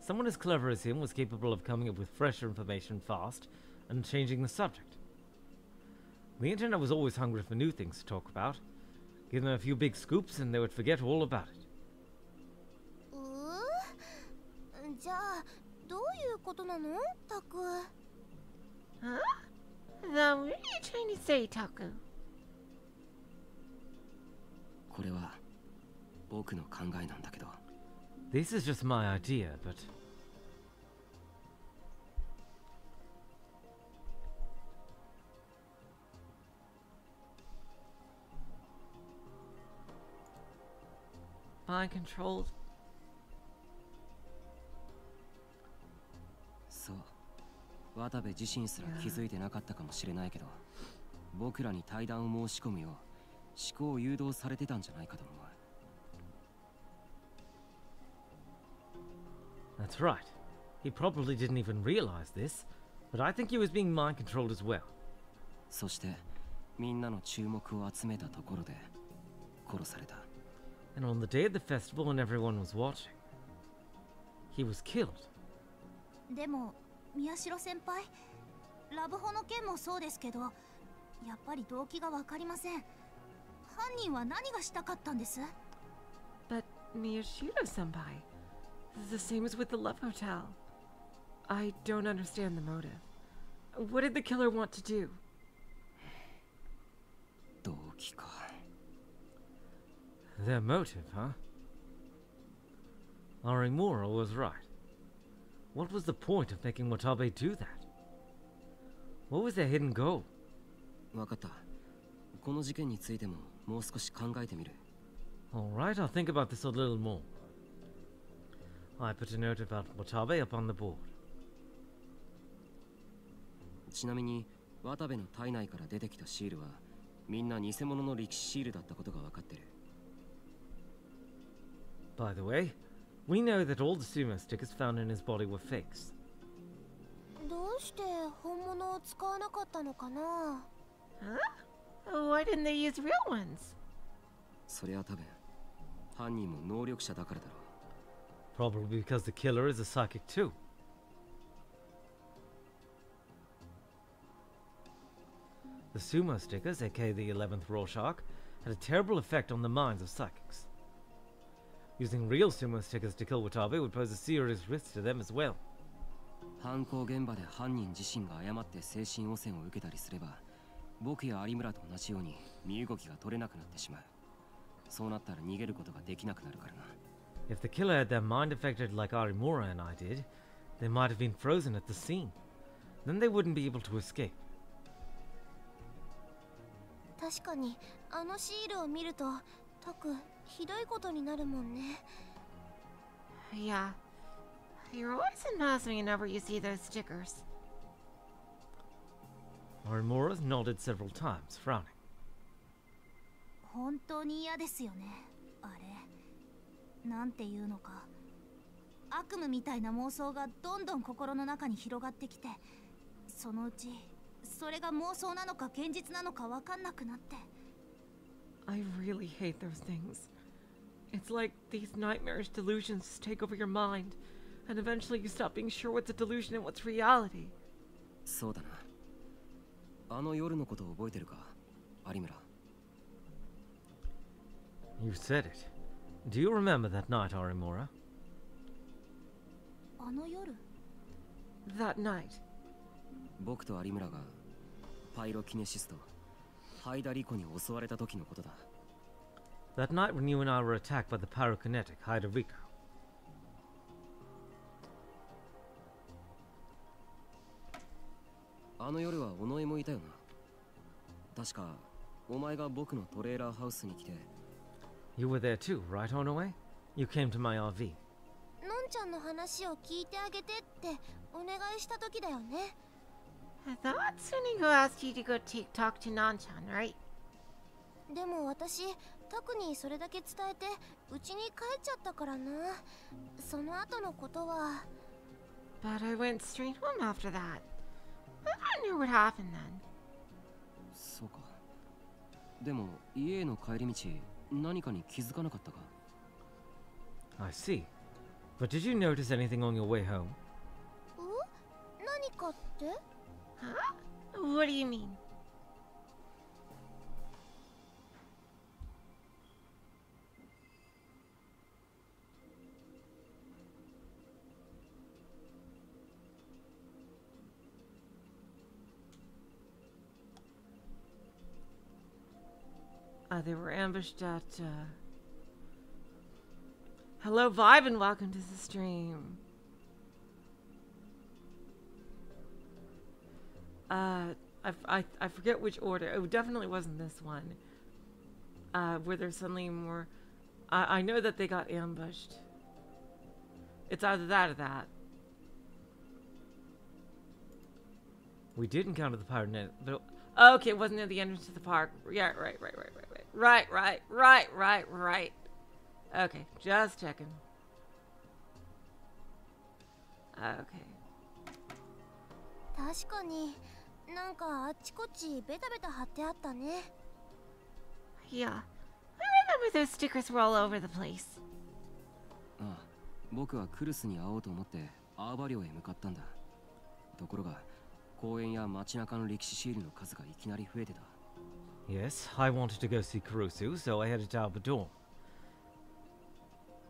Someone as clever as him was capable of coming up with fresher information fast and changing the subject. The internet was always hungry for new things to talk about. Give them a few big scoops and they would forget all about it. うーじゃあどういうことなのタク Huh? Then what are you trying to say, Taku? これは僕の考えなんだけど This is just my idea, but Mind controlled? そう渡部自身すら気づいてなかったかもしれないけど僕らに対談を申し込むよう思考を誘導されてたんじゃないかと思う that's right. He probably didn't even realize this, but I think he was being mind controlled as well. そしてみんなの注目を集めたところで殺された And on the day of the festival, when everyone was watching, he was killed. でも宮代先輩 ラブホの件もそうですけどやっぱり動機が分かりません犯人は何がしたかったんです But Miyashita senpai. The same as with the Love Hotel. I don't understand the motive. What did the killer want to do? 動機か their motive, huh? Arimura was right. What was the point of making Watabe do that? What was their hidden goal? 分かった。この事件についてももう少し考えてみる。Alright, I'll think about this a little more. I put a note about Watabe upon the board. ちなみに、渡部の体内から出てきたシールはみんな偽物の力士シールだったことが分かってる。By the way, we know that all the sumo stickers found in his body were fakes. どうして本物を使わなかったのかな Huh? Why didn't they use real ones? そりゃ多分犯人も能力者だからだろ Probably because the killer is a psychic too. The sumo stickers, aka the 11th Rorschach, had a terrible effect on the minds of psychics. Using real sumo stickers to kill Watabe would pose a serious risk to them as well. 犯行現場で犯人自身が誤って精神汚染を受けたりすれば僕や有村と同じように身動きが取れなくなってしまうそうなったら逃げることができなくなるからな If the killer had their mind affected like Arimura and I did, they might have been frozen at the scene. Then they wouldn't be able to escape. 確かにあのシールを見るとタク yeah. You're always annoys me whenever you see those stickers. Arimura nodded several times, frowning. I really hate those things. It's like these nightmarish delusions take over your mind, and eventually you stop being sure what's a delusion and what's reality. そうだなあの夜のことを覚えてるか有村 You said it. Do you remember that night, Arimura? あの夜 That night. 僕と有村がパイロキネシストハイダリコに襲われた時のことだ That night when you and I were attacked by the pyrokinetic Haida Rico. あの夜は尾上もいたよな確かお前が僕のトレーラーハウスに来て You were there too, right, Onoe? You came to my RV. のんちゃんの話を聞いてあげてってお願いした時だよね That's when you asked you to go t- talk to Nanchan, right? でも私 タクにそれだけ伝えてうちに帰っちゃったからなその後のことは But I went straight home after that. I wonder what happened then. そうかでも家への帰り道何かに気づかなかったか I see. But did you notice anything on your way home? う何かって Huh? What do you mean? Uh, they were ambushed at. Uh... Hello, Vibe, and welcome to the stream. Uh, I, I, I forget which order. It definitely wasn't this one. Uh, where there's suddenly more. I, I know that they got ambushed. It's either that or that. We did encounter the pyrokinetic. But Okay, it wasn't near the entrance to the park. Yeah, right, right, right, right, right. Right, right, right, right, right. Okay, just checking. Okay. 確かになんかあっちこっちベタベタ貼ってあったね Yeah. I remember those stickers were all over the place. ああ僕はクルスに会おうと思ってアーバ寮へ向かったんだところが公園や街中の歴史シールの数がいきなり増えてた Yes, I wanted to go see Kurusu, so I headed to Aoba Dorm.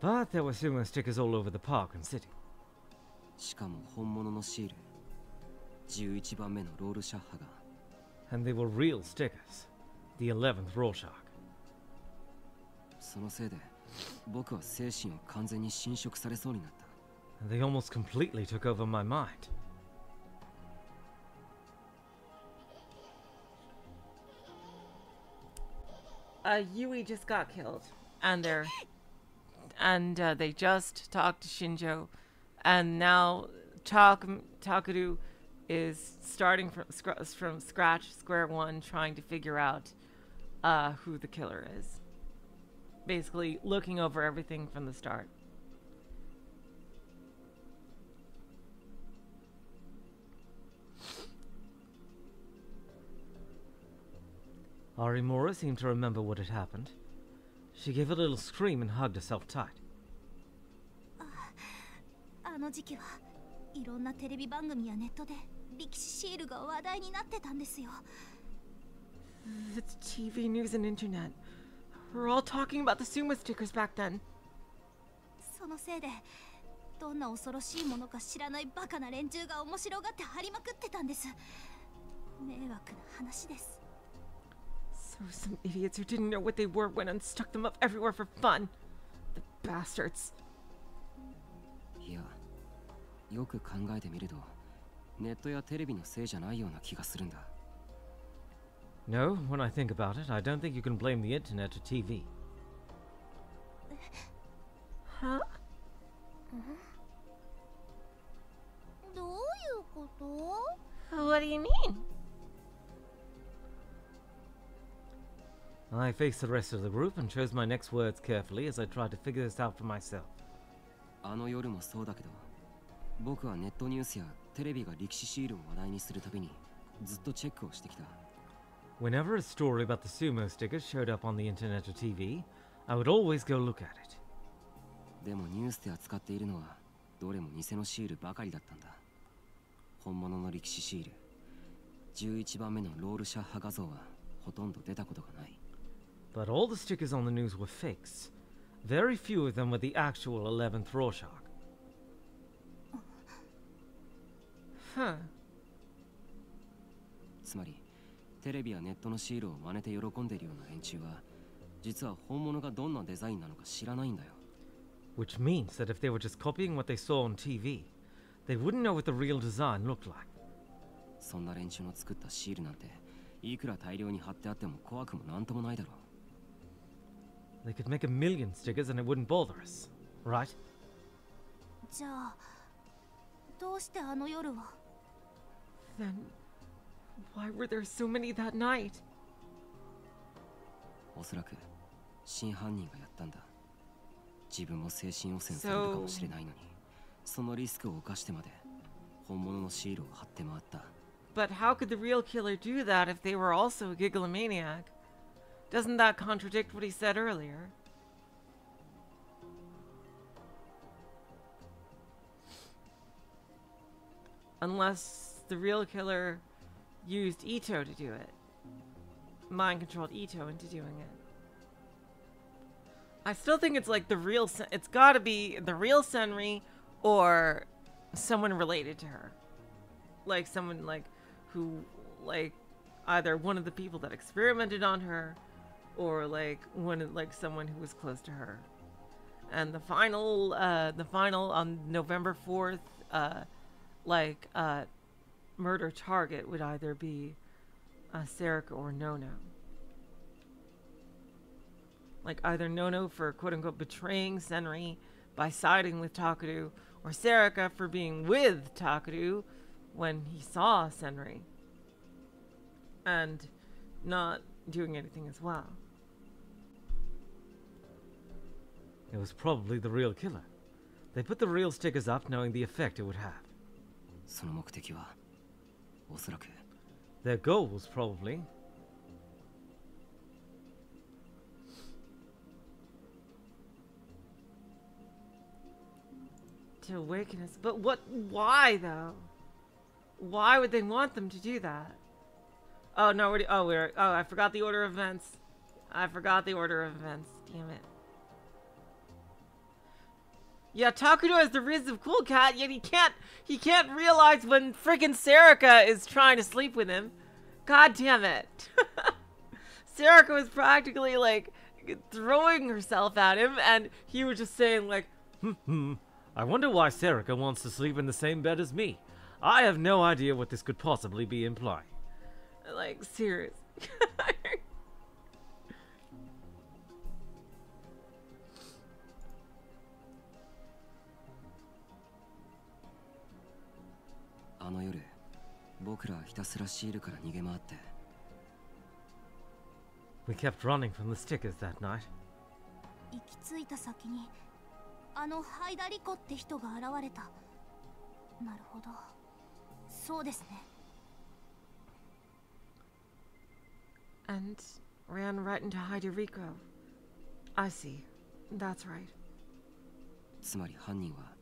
But there were sumo stickers all over the park and city. And they were real stickers The 11th Rorschach そのせいで僕は精神を完全に侵食されそうになった They almost completely took over my mind. Uh, Yui just got killed, and they're and uh, they just talked to Shinjo, and now Tak Takuru is starting from from scratch, square one, trying to figure out uh, who the killer is. Basically, looking over everything from the start. Arimura seemed to remember what had happened. She gave a little scream and hugged herself tight. あの時期はいろんなテレビ番組やネットで力士シールが話題になってたんですよ The TV news and internet. We're all talking about the sumo stickers back then. そのせいでどんな恐ろしいものか知らないバカな連中が面白がって張りまくってたんです迷惑な話です So some idiots who didn't know what they were went and stuck them up everywhere for fun. The bastards. いやよく考えてみるとネットやテレビのせいじゃないような気がするんだ No, when I think about it, I don't think you can blame the internet or TV. Huh? どういうこと What do you mean? I faced the rest of the group and chose my next words carefully as I tried to figure this out for myself. あの夜もそうだけど僕はネットニュースやテレビが力士シールを話題にするたびにずっとチェックをしてきた Whenever a story about the sumo stickers showed up on the internet or TV, I would always go look at it. でもニュースで扱っているのはどれも偽のシールばかりだったんだ本物の力士シール11番目のロールシャッハ画像はほとんど出たことがない But all the stickers on the news were fakes. Very few of them were the actual 11th Rorschach. Huh. つまりテレビやネットのシールを真似て喜んでいるような連中は実は本物がどんなデザインなのか知らないんだよ Which means that if they were just copying what they saw on TV, they wouldn't know what the real design looked like. そんな連中の作ったシールなんていくら大量に貼ってあっても怖くもなんともないだろう they could make a million stickers and it wouldn't bother us, right? Then, why were there so many that night? So, but how could the real killer do that if they were also a gigalomaniac? Doesn't that contradict what he said earlier? Unless the real killer used Ito to do it. Mind controlled Ito into doing it. I still think it's like the real. It's got to be the real Senri or someone related to her, like someone like who, like either one of the people that experimented on her, or like one like someone who was close to her. And the final, uh, the final on November fourth, uh, like uh, murder target would either be uh, Serika or Nono. Like either Nono for quote unquote betraying Senri by siding with Takuru, or Serika for being with Takuru when he saw Senri and not doing anything as well. It was probably the real killer. They put the real stickers up knowing the effect it would have. その目的はおそらく Their goal was probably To awaken us. But what? Why though? Why would they want them to do that? Oh no, we're oh we're oh I forgot the order of events. I forgot the order of events. Damn it. Yeah, Takuto has the riz of Cool Cat, yet he can't he can't realize when freaking Serika is trying to sleep with him. God damn it. Serika was practically like throwing herself at him and he was just saying like Hmm. I wonder why Serika wants to sleep in the same bed as me. I have no idea what this could possibly be implying. like serious. あの夜僕らはひたすらシールから逃げ回って We kept running from the stickers that night. 行き着いた先にあのハイダリコって人が現れたなるほどそうですね and ran right into Hiderico. I see. That's right. つまり犯人は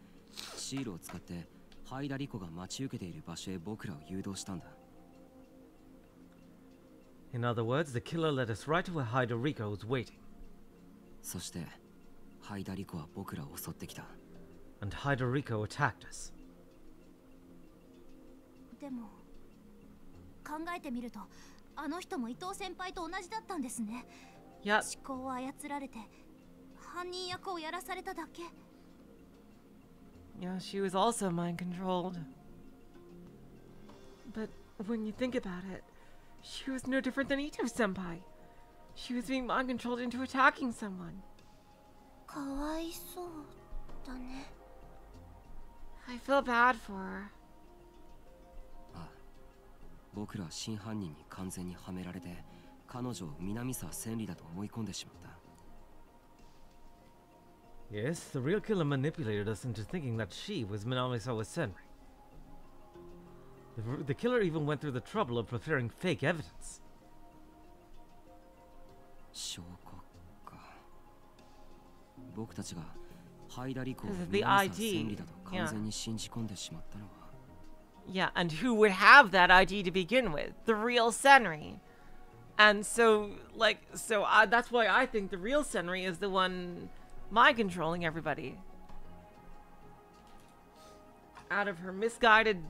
シールを使ってハイダリコが待ち受けている場所へ僕らを誘導したんだ。In other words, the killer led us right to where Hiderico was waiting, そしてハイダリコは僕らを襲ってきた。And Hiderico attacked us. でも考えてみるとあの人も伊藤先輩と同じだったんですね。Yep. 思考を操られて犯人役をやらされただけ Yeah, she was also mind controlled. But when you think about it, she was no different than Ito senpai. She was being mind controlled into attacking someone. かわいそうだね I feel bad for her. ああ僕らは真犯人に完全にはめられて彼女を南沢千里だと思い込んでしまった Yes, the real killer manipulated us into thinking that she was Minami son. The, the killer even went through the trouble of preparing fake evidence. This is the ID. Yeah. yeah, and who would have that ID to begin with? The real Senri. And so, like, so I, that's why I think the real Senri is the one mind controlling everybody. Out of her misguided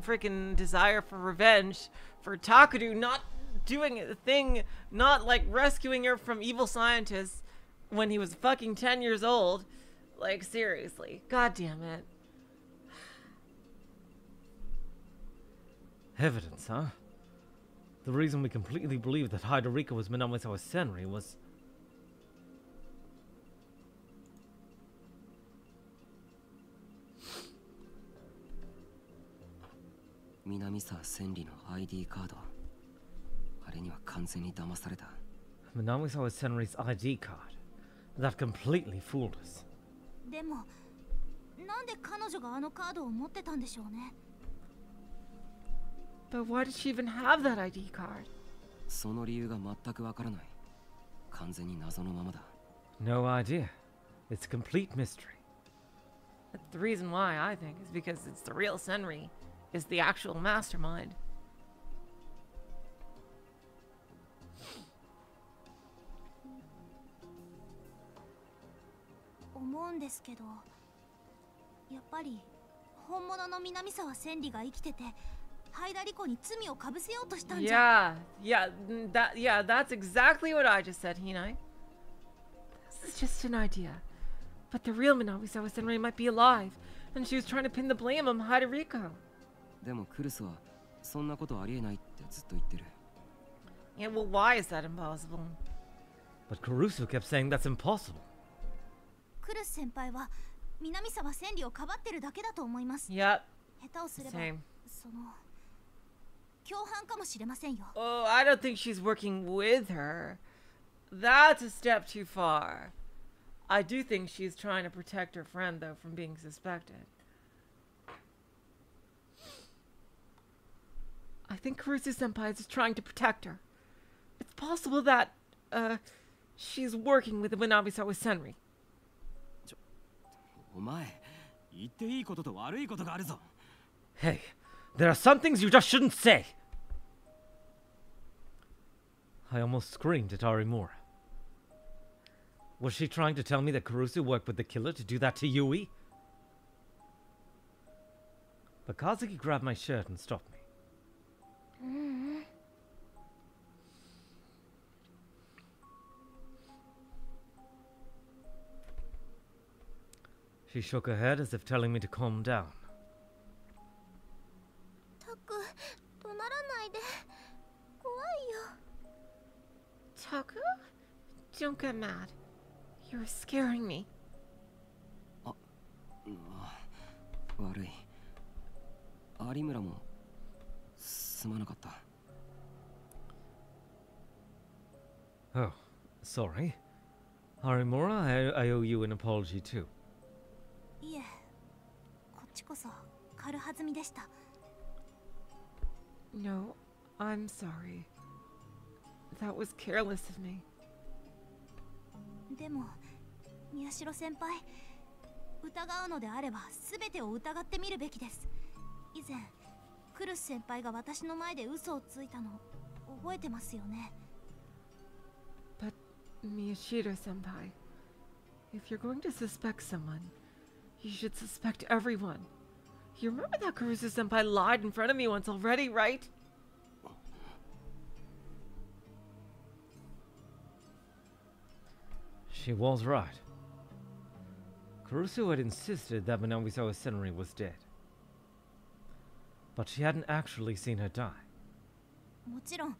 freaking desire for revenge for Takudu not doing a thing, not like rescuing her from evil scientists when he was fucking 10 years old. Like, seriously. God damn it. Evidence, huh? The reason we completely believed that Hiderico was Minamisawa Senri was. 南沢千里の ID カードあれには完全に騙された Minamisawa Senri's ID card. That completely fooled us. でもなんで彼女があのカードを持ってたんでしょうね But why did she even have that ID card? その理由が全くわからない完全に謎のままだ No idea. It's a complete mystery. But the reason why, I think, is because it's the real Senri, is the actual mastermind. 思うんですけどやっぱり本物の南沢千里が生きててハイダリコに罪をかぶせようとしたんじゃ Yeah, yeah, n- that, yeah, that's exactly what I just said, Hinai. This is just an idea. But the real Minawisawa Senri might be alive, and she was trying to pin the blame on Hiderico. Yeah, well, why is that impossible? But Kurusu kept saying that's impossible. クルス先輩は南沢千里をかばってるだけだと思います。Yeah. 下手をすれば、Same. その共犯かもしれませんよ。Oh, I don't think she's working with her. That's a step too far. I do think she's trying to protect her friend though from being suspected. I think Kurusu Senpai is trying to protect her. It's possible that, uh, she's working with the Wanabi-san with Senri. Hey, there are some things you just shouldn't say. I almost screamed at Arimura. Was she trying to tell me that Kurusu worked with the killer to do that to Yui? But Kazuki grabbed my shirt and stopped me. She shook her head as if telling me to calm down. タク怒鳴らないで怖いよ Taku? Don't get mad. You're scaring me. 悪い有村も Oh, sorry. Arimura, I, I owe you an apology too. No, I'm sorry. That was careless of me. でも、宮代先輩、疑うのであれば全てを疑ってみるべきです。以前、クルス先輩が私の前で嘘をついたの覚えてますよね But Miyashiro senpai If you're going to suspect someone You should suspect everyone You remember that Kurusu senpai lied in front of me once already, right? She was right. Kurusu had insisted that Minamisawa Senri was dead. But she hadn't actually seen her die. もちろん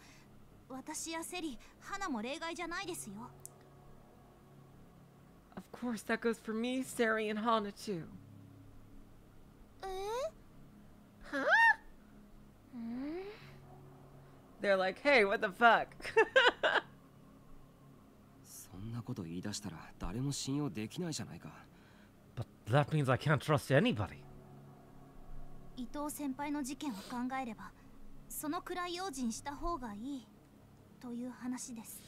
私やセリ花も例外じゃないですよ Of course, that goes for me, Sari, and Hana too. え Huh? They're like, hey, what the fuck? そんなこと言い出したら誰も信用できないじゃないか But that means I can't trust anybody. 伊藤先輩の事件を考えればそのくらい用心した方がいいという話です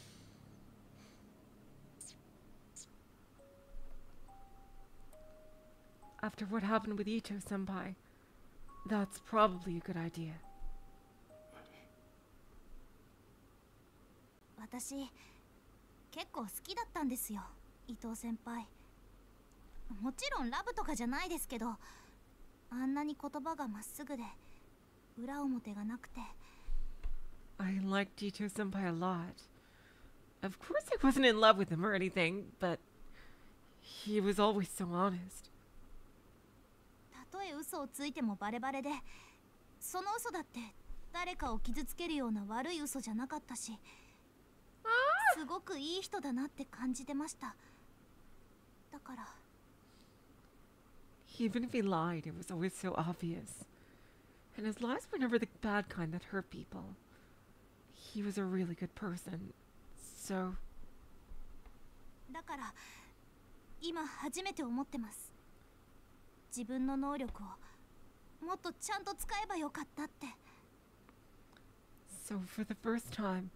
After what happened with Ito senpai, that's probably a good idea. 私結構好きだったんですよ伊藤先輩もちろんラブとかじゃないですけどあんなに言葉がまっすぐで裏表がなくて I liked Ito senpai a lot. Of course, I wasn't in love with him or anything, but he was always so honest. たとえ嘘をついてもバレバレでその嘘だって誰かを傷つけるような悪い嘘じゃなかったしすごくいい人だなって感じてましただから Even if he lied, it was always so obvious. And his lies were never the bad kind that hurt people. He was a really good person. So, だから今初めて思ってます自分の能力をもっとちゃんと使えばよかったって so for the first time,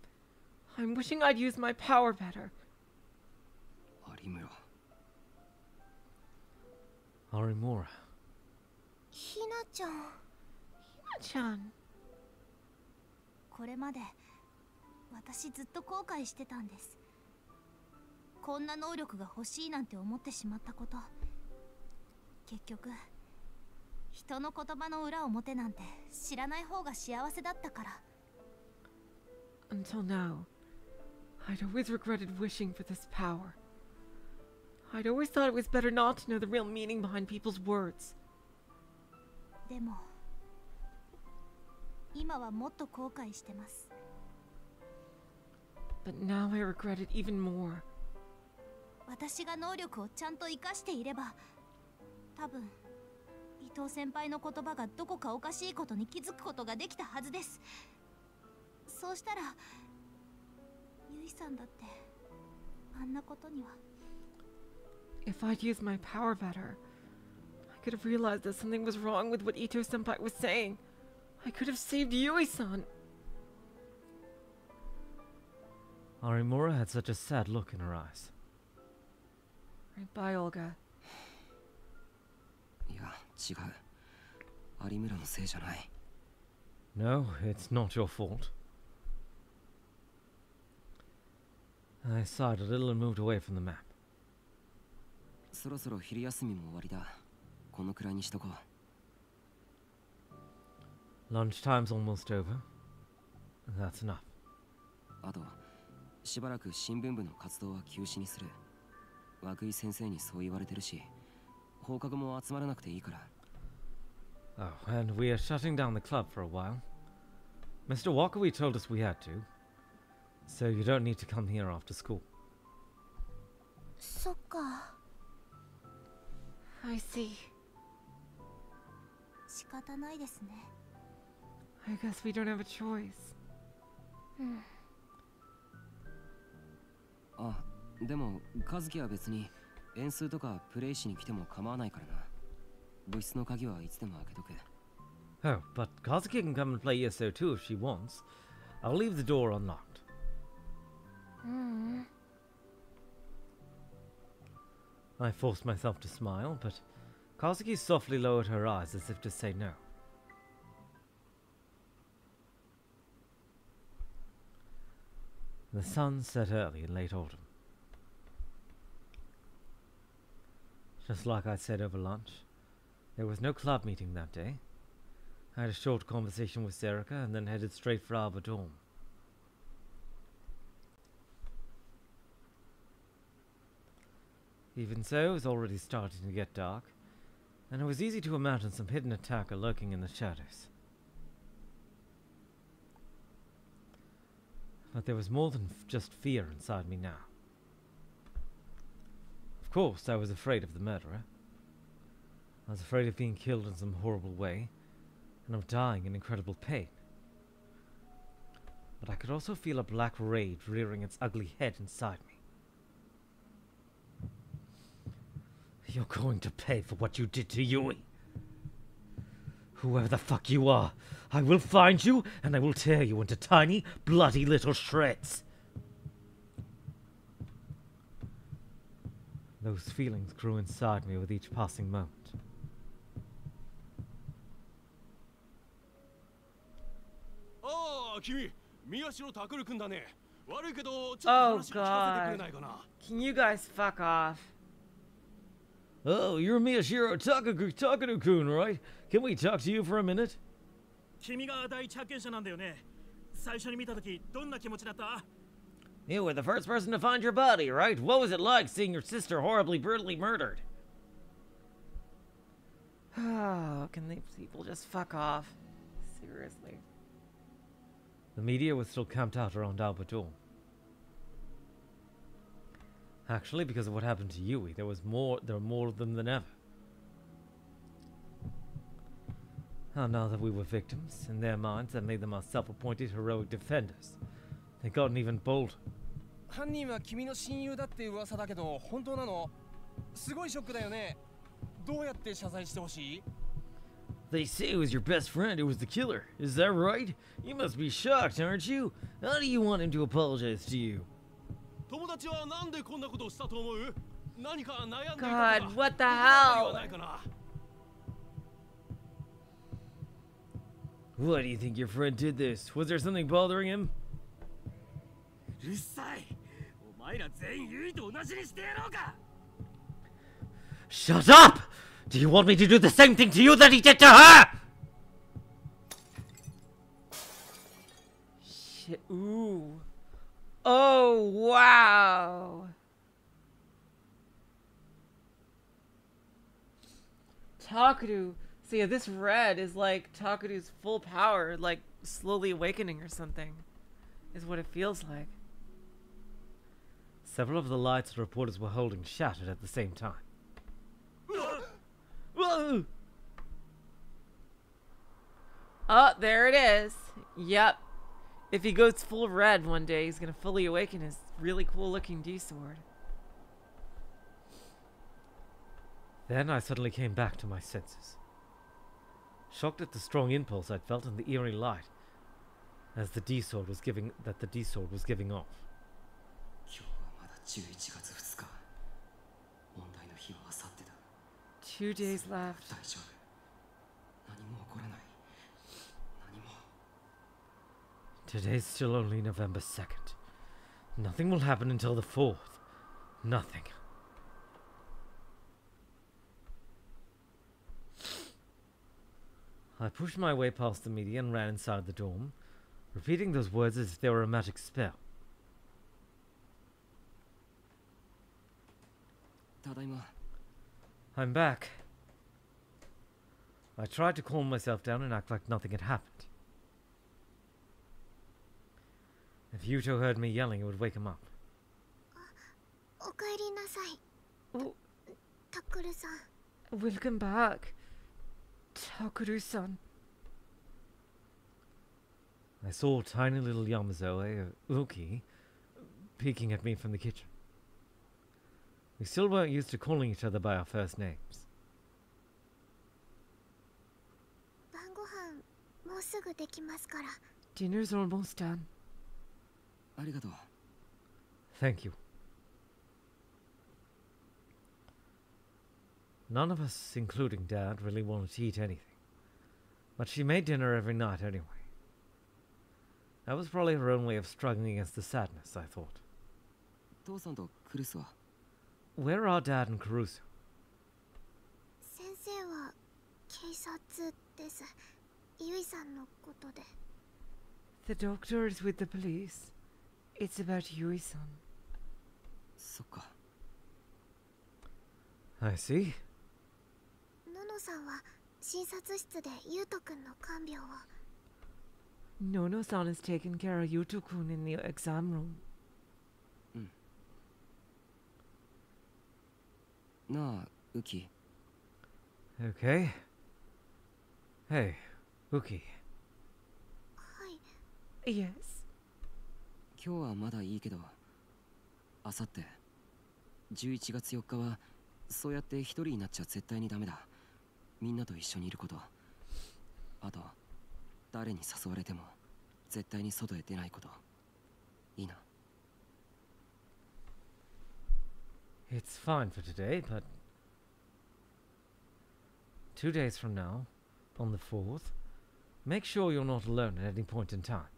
I'm wishing I'd used my power better. 有村 Arimura. ひなちゃん Chan, これまで私ずっと後悔してたんです。こんな能力が欲しいなんて思ってしまったこと。結局人の言葉の裏表なんて知らない方が幸せだったから。Until now, I'd always regretted wishing for this power. I'd always thought it was better not to know the real meaning behind people's words. でも今はもっと後悔してます But now I regret it even more. 私が能力をちゃんと活かしていれば多分伊藤先輩の言葉がどこかおかしいことに気づくことができたはずですそうしたらゆいさんだってあんなことには If I'd used my power better, I could have realized that something was wrong with what Ito senpai was saying. I could have saved Yui-san. Arimura had such a sad look in her eyes. Right, bye, Olga. いや違う有村のせいじゃない No, it's not your fault. I sighed a little and moved away from the map. そろそろ昼休みも終わりだこのくらいにしとこう Lunchtime's almost over. That's enough. あとしばらく新聞部の活動は休止にする涌井先生にそう言われてるし放課後も集まらなくていいから Oh, and we are shutting down the club for a while. Mr. Walker, we told us we had to. So you don't need to come here after school. そっか I see. 仕方ないですね I guess we don't have a choice. あでも和樹は別に演数とかプレイしに来ても構わないからな部室の鍵はいつでも開けとく Oh, but Kazuki can come and play ESO too if she wants. I'll leave the door unlocked. うう I forced myself to smile, but Kazuki softly lowered her eyes as if to say no. The sun set early in late autumn. Just like I said over lunch, there was no club meeting that day. I had a short conversation with Serika and then headed straight for Aoba Dorm. Even so, it was already starting to get dark, and it was easy to imagine some hidden attacker lurking in the shadows. But there was more than just fear inside me now. Of course, I was afraid of the murderer. I was afraid of being killed in some horrible way, and of dying in incredible pain. But I could also feel a black rage rearing its ugly head inside me. You're going to pay for what you did to Yui. Whoever the fuck you are, I will find you and I will tear you into tiny, bloody little shreds. Those feelings grew inside me with each passing moment. Oh, God. Can you guys fuck off? Oh, you're Miyashiro Takaku Takanu-kun, right? Can we talk to you for a minute? 君が第一発見者なんだよね最初に見た時どんな気持ちだった You were the first person to find your body, right? What was it like seeing your sister horribly, brutally murdered? Oh, can these people just fuck off? Seriously. The media was still camped out around Albert Dome. Actually, because of what happened to Yui, there was more there were more of them than ever. And now that we were victims, in their minds that made them our self-appointed heroic defenders. They gotten even bolder. 犯人は君の親友だって噂だけど本当なのすごいショックだよねどうやって謝罪してほしい They say it was your best friend who was the killer. Is that right? You must be shocked, aren't you? How do you want him to apologize to you? God, what the 心当たりは hell? ないかな Why do you think your friend did this? Was there something bothering him? うるさいお前ら全員ユイと同じにしてやろうか Shut up! Do you want me to do the same thing to you that he did to her? Shit. Ooh. Oh, wow. Takudu. So yeah, this red is like Takudu's full power, like slowly awakening or something. Is what it feels like. Several of the lights the reporters were holding shattered at the same time. Whoa! Oh, there it is. Yep. If he goes full red one day, he's going to fully awaken his really cool looking D-Sword. Then I suddenly came back to my senses. Shocked at the strong impulse I'd felt in the eerie light as the D-Sword was giving that the D-Sword was giving off. Two days left. Today's still only November 2nd. Nothing will happen until the 4th. Nothing. I pushed my way past the media and ran inside the dorm, repeating those words as if they were a magic spell. ただいま I'm back. I tried to calm myself down and act like nothing had happened. If Yuto heard me yelling, it would wake him up. Oh. Takuru-san. Welcome back, Takuru-san. I saw tiny little Yamazoe, uh, Uki, peeking at me from the kitchen. We still weren't used to calling each other by our first names. Dinner's almost done. ありがとう。Thank you. None of us, including Dad, really wanted to eat anything. But she made dinner every night anyway. That was probably her own way of struggling against the sadness, I thought. Where are Dad and Kurusu? The doctor is with the police. It's about Yui-san. そっか I see. ののさんは診察室でゆうとくんの看病を Nono-san is taking care of Yuto-kun in the exam room. なあウキ Okay. Hey, Uki. はい Yes. 今日はまだいいけどあさって11月4日はそうやって一人になっちゃ絶対にダメだみんなと一緒にいることあと誰に誘われても絶対に外へ出ないこといいな It's fine for today, but two days from now, on the 4th, make sure you're not alone at any point in time.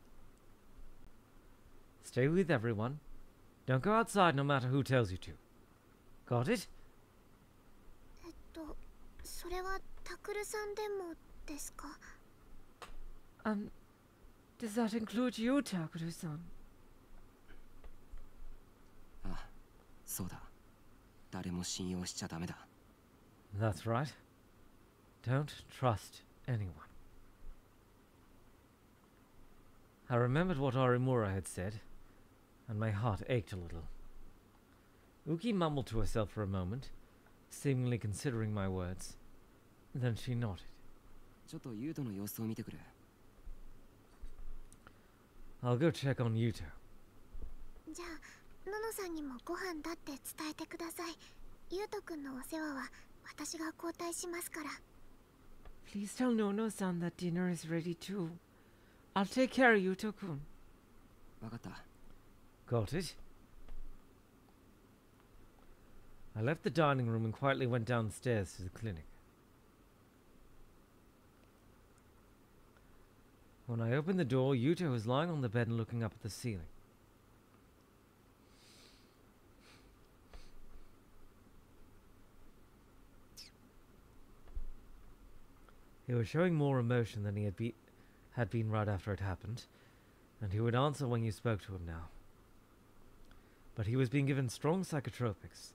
Stay with everyone. Don't go outside no matter who tells you to. Got it? えっとそれはタクルさんでもですか Um, does that include you, Takuru-san? ああそうだ誰も信用しちゃダメだ That's right. Don't trust anyone. I remembered what Arimura had said, and my heart ached a little. Uki mumbled to herself for a moment, seemingly considering my words. Then she nodded. ちょっとユートの様子を見てくれ I'll go check on Yuto. じゃあののさんにもご飯だって伝えてくださいゆうとくんのお世話は私が交代しますから Please tell Nono-san that dinner is ready too. I'll take care of Yuto-kun. わかった Got it? I left the dining room and quietly went downstairs to the clinic. When I opened the door, Yuto was lying on the bed and looking up at the ceiling. He was showing more emotion than he had, be- had been right after it happened, and he would answer when you spoke to him now but he was being given strong psychotropics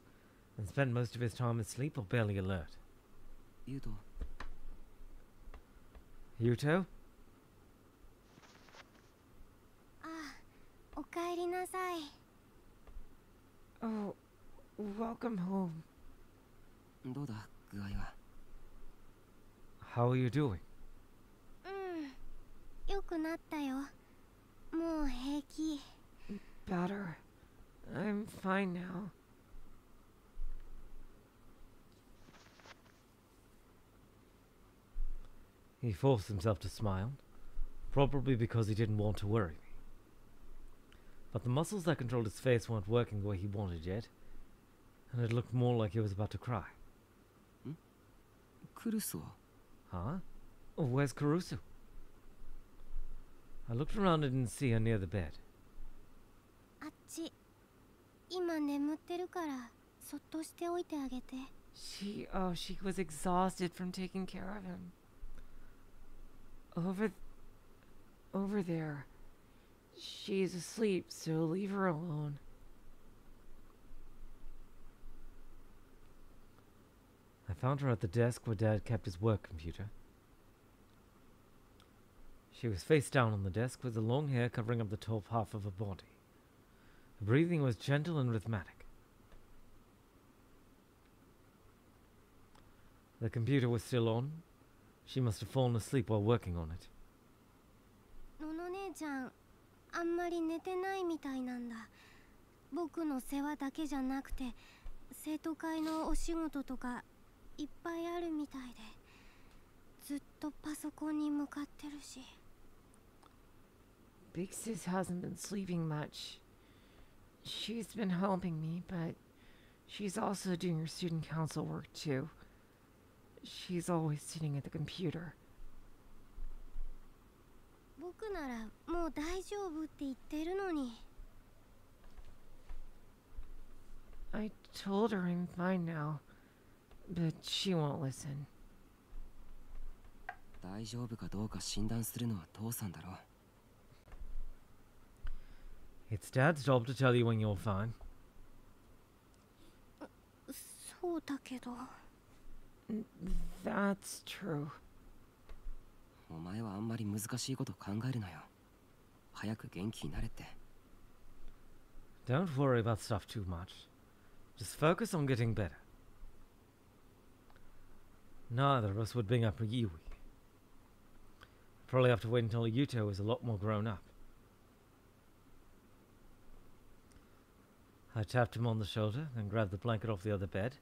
and spent most of his time asleep or barely alert. Yuto. Yuto? Oh, welcome home. How are you doing? Better. I'm fine now. He forced himself to smile, probably because he didn't want to worry me. But the muscles that controlled his face weren't working the way he wanted yet, and it looked more like he was about to cry. クルスは Huh? Where's Caruso? I looked around and didn't see her near the bed. あっち 今眠ってるからそっとしておいてあげて She, oh, she was exhausted from taking care of him. Over, over there. She's asleep, so leave her alone. I found her at the desk where Dad kept his work computer. She was face down on the desk with the long hair covering up the top half of her body. Her breathing was gentle and rhythmic. The computer was still on. She must have fallen asleep while working on it. のの姉ちゃんあんまり寝てないみたいなんだ僕の世話だけじゃなくて生徒会のお仕事とかいっぱいあるみたいでずっとパソコンに向かってるし Big Sis hasn't been sleeping much. She's been helping me, but she's also doing her student council work too. She's always sitting at the computer. 僕ならもう大丈夫って言ってるのに I told her I'm fine now, but she won't listen. 大丈夫かどうか診断するのは父さんだろ It's Dad's job to tell you when you're fine. そうだけど That's true. お前はあんまり難しいこと考えるなよ早く元気になれって Don't worry about stuff too much. Just focus on getting better. Neither of us would bring up Yui. Probably have to wait until Yuto is a lot more grown up. I tapped him on the shoulder, then grabbed the blanket off the other bed,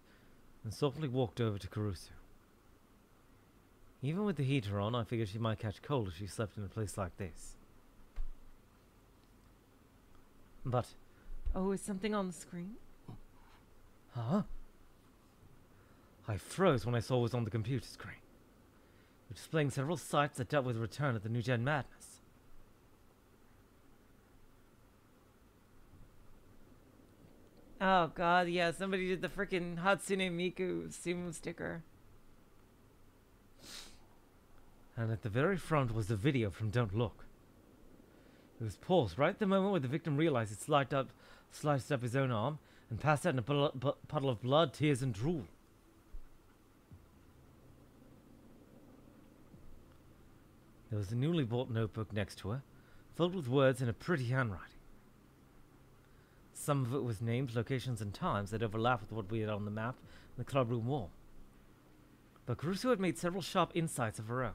and softly walked over to Kurusu. Even with the heater on, I figured she might catch cold if she slept in a place like this. But, Oh, is something on the screen? huh? I froze when I saw what was on the computer screen. It was displaying several sites that dealt with the Return of the New Gen Madness. Oh god, yeah, somebody did the freaking Hatsune Miku Sumo sticker. And at the very front was the video from Don't Look. It was paused right at the moment where the victim realized it sliced up, sliced up his own arm and passed out in a puddle, pu- puddle of blood, tears, and drool. There was a newly bought notebook next to her, filled with words in a pretty handwriting. Some of it was names, locations, and times that overlapped with what we had on the map and the clubroom wall. But Kurusu had made several sharp insights of her own.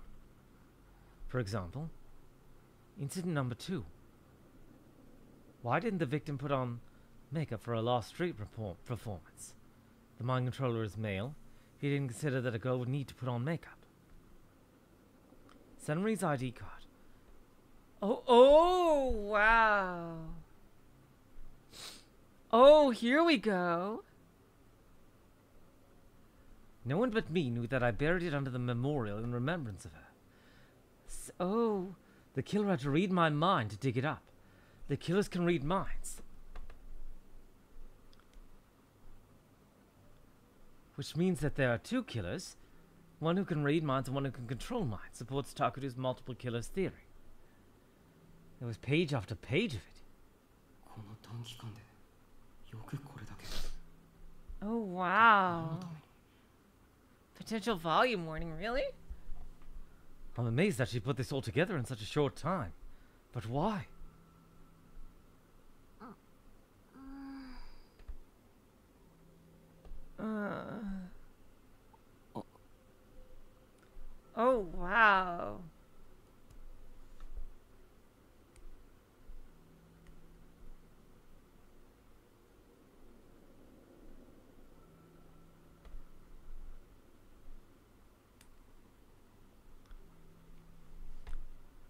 For example, incident number two. Why didn't the victim put on makeup for a last street performance? The mind controller is male. He didn't consider that a girl would need to put on makeup. Senri's ID card. Oh, oh, wow. Oh, here we go. No one but me knew that I buried it under the memorial in remembrance of her. So, oh, The killer had to read my mind to dig it up. The killers can read minds. Which means that there are two killers, one who can read minds and one who can control minds, supports Takuru's multiple killers theory. There was page after page of it. Oh, wow. Potential volume warning, really? I'm amazed that she put this all together in such a short time. But why? Uh. Oh. Oh, wow.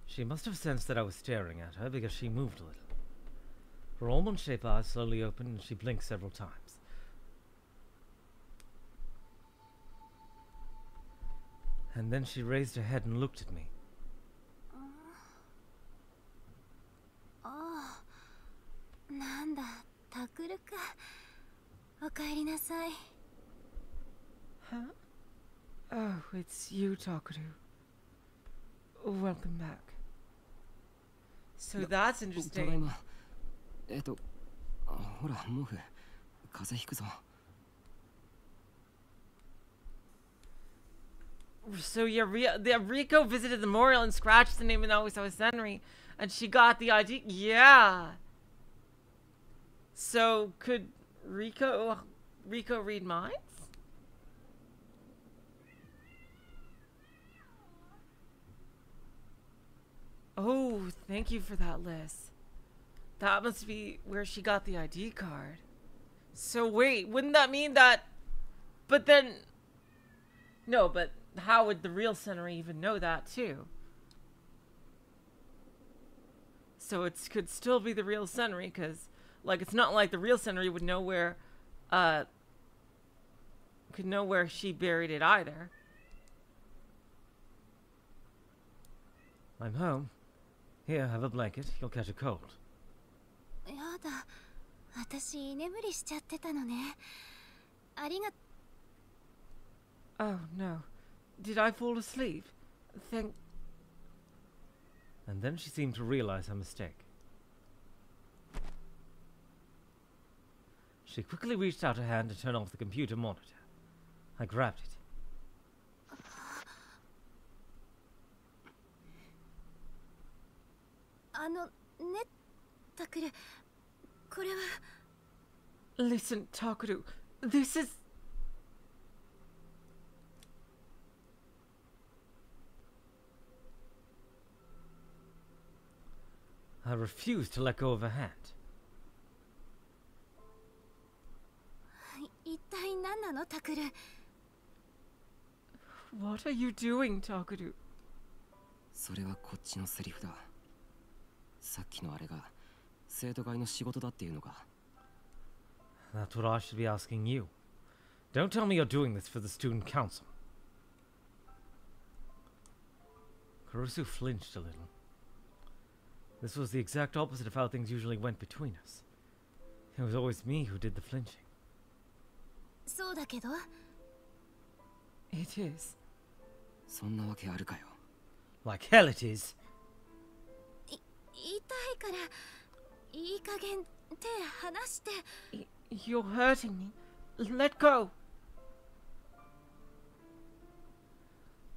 She must have sensed that I was staring at her because she moved a little. Her almond shaped eyes slowly opened and she blinked several times. And then she raised her head and looked at me. Oh, Nanda, Takuru,ka. Okaeri nasai. Huh? Oh, it's you, Takuru. Welcome back. So that's ただい interesting. まえっとあほら毛布風邪ひくぞ So yeah, Ria, the, Rico visited the memorial and scratched the name of Naosawa Senri, and she got the ID. Yeah. So could Rico Rico read minds? Oh, thank you for that, Liz. That must be where she got the ID card. So wait, wouldn't that mean that? But then, no, but how would the real Senri even know that too? So it could still be the real Senri, because, like, it's not like the real Senri would know where, uh, could know where she buried it either. I'm home. Here, have a blanket. You'll catch a cold. やだ私居眠りしちゃってたのねありが Oh no, did I fall asleep? Thank. And then she seemed to realize her mistake. She quickly reached out her hand to turn off the computer monitor. I grabbed it. あのねタクルこれは Listen, Takaru, this is. I refused to let go of her hand. 一体何なのタクル What are you doing, Takaru? それはこっちのセリフだ that's what I should be asking you. Don't tell me you're doing this for the student council. Kurusu flinched a little. This was the exact opposite of how things usually went between us. It was always me who did the flinching. So It is. Like hell it is. 痛いからいい加減手離して Y- You're hurting me. Let go.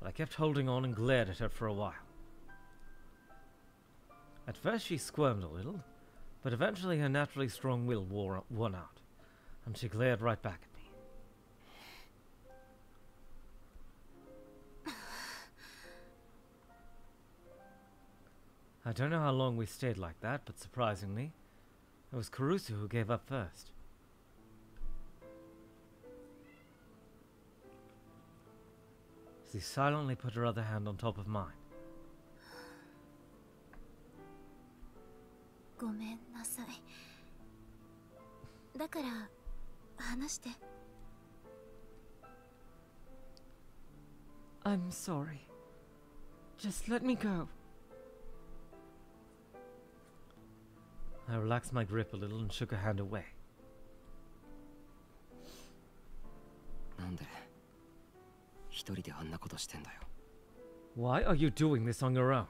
But I kept holding on and glared at her for a while. At first she squirmed a little, but eventually her naturally strong will wore, won out, and she glared right back I don't know how long we stayed like that, but surprisingly, it was Kurusu who gave up first. She silently put her other hand on top of mine. I'm sorry. Just let me go. I relaxed my grip a little and shook her hand away. なんで一人であんなことしてんだよ Why are you doing this on your own?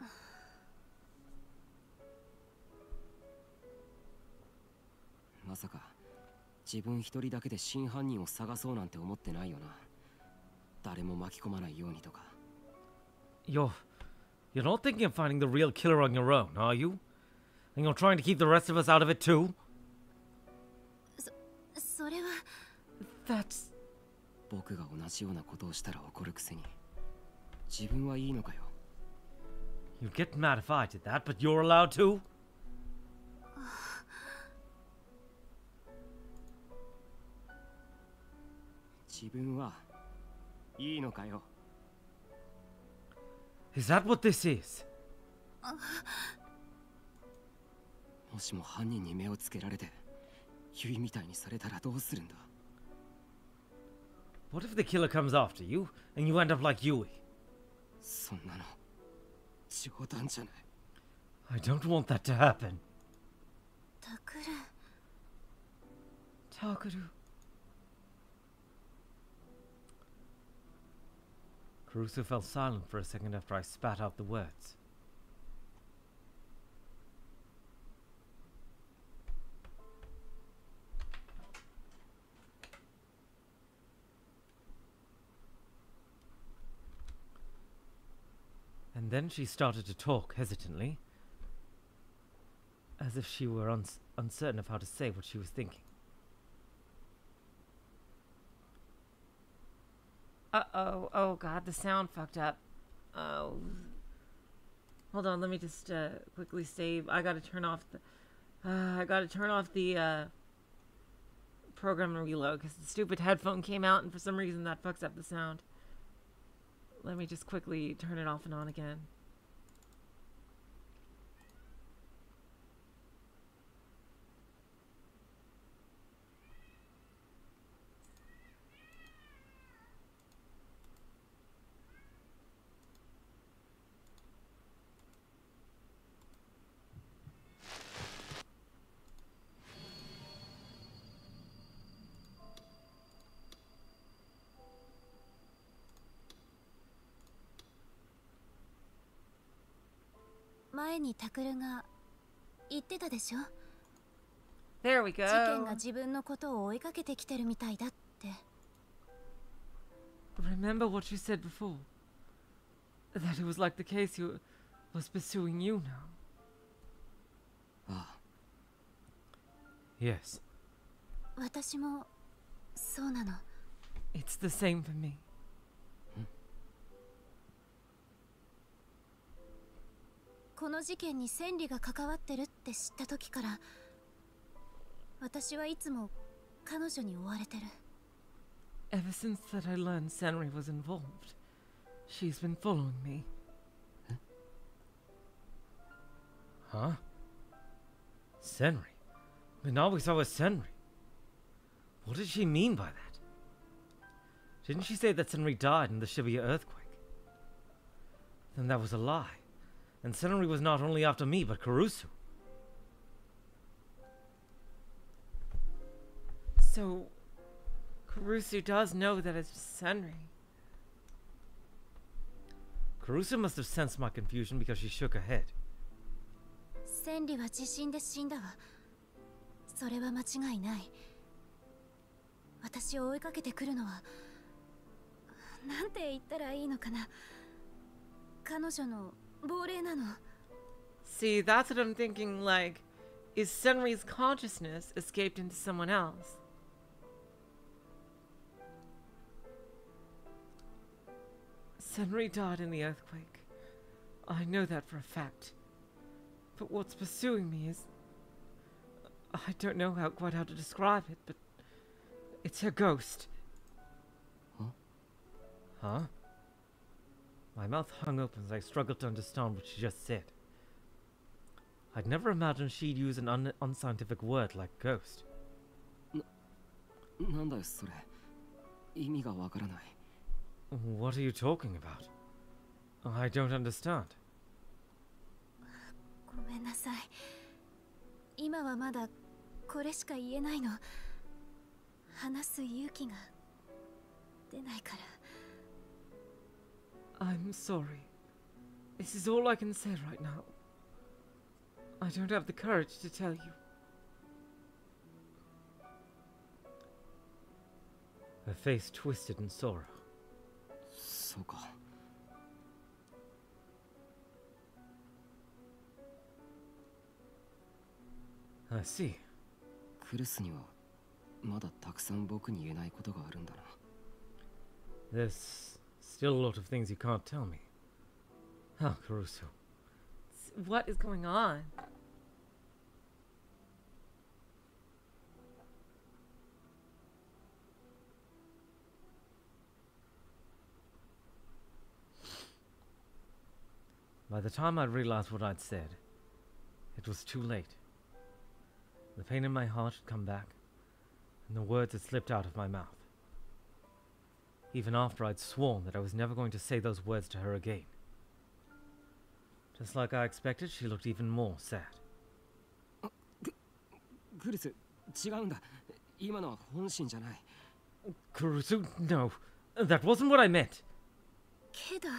まさか自分一人だけで真犯人を探そうなんて思ってないよな誰も巻き込まないようにとか You're. You're not thinking of finding the real killer on your own, are you? And you're trying to keep the rest of us out of it too? それは That's. 僕が同じようなことをしたら怒るくせに自分はいいのかよ You'd get mad if I did that, but you're allowed to? 自分はいいのかよ Is that what this is? もしも犯人に目をつけられてユイみたいにされたらどうするんだ What if the killer comes after you and you end up like Yui? そんなの冗談じゃない I don't want that to happen. タク Kurusu fell silent for a second after I spat out the words. And then she started to talk hesitantly, as if she were uns- uncertain of how to say what she was thinking. Uh oh. Oh god, the sound fucked up. Oh. Hold on, let me just uh, quickly save. I gotta turn off the. Uh, I gotta turn off the uh, program and reload because the stupid headphone came out and for some reason that fucks up the sound. Let me just quickly turn it off and on again. 前にタクルが言ってたでしょ There we 事件 go. が自分のことを追いかけてきてるみたいだって Remember what you said before? That it was like the case you was pursuing you now. ああ Yes, 私もそうなの It's the same for me. この事件に千里が関わってるって知った時から私はいつも彼女に追われてる Ever since that I learned Senri was involved, she's been following me. Huh? Senri? Minamisawa Senri. What did she mean by that? Didn't she say that Senri died in the Shibuya earthquake? Then that was a lie. And Senri was not only after me, but Kurusu. So, Kurusu does know that it's Senri. Kurusu must have sensed my confusion because she shook her head. Senri は地震で死んだわ。それは間違いない。私を追いかけてくるのは、なんて言ったらいいのかな。彼女の See, that's what I'm thinking. Like, is Senri's consciousness escaped into someone else? Senri died in the earthquake. I know that for a fact. But what's pursuing me is. I don't know how, quite how to describe it, but. It's her ghost. Huh? Huh? My mouth hung open as I struggled to understand what she just said. I'd never imagined she'd use an un- unscientific word like ghost. なんだよそれ意味がわからない What are you talking about? I don't understand. ごめんなさい今はまだこれしか言えないの話す勇気が出ないから I'm sorry. This is all I can say right now. I don't have the courage to tell you. Her face twisted in sorrow. そうか I see. クルスにはまだたくさん僕に言えないことがあるんだな There's still a lot of things you can't tell me. Ah, Kurusu. What is going on? By the time I realized what I'd said, it was too late. The pain in my heart had come back, and the words had slipped out of my mouth Even after I'd sworn that I was never going to say those words to her again. Just like I expected, she looked even more sad. クルス違うんだ 今のは本心じゃない Kurusu, no. That wasn't what I meant. けど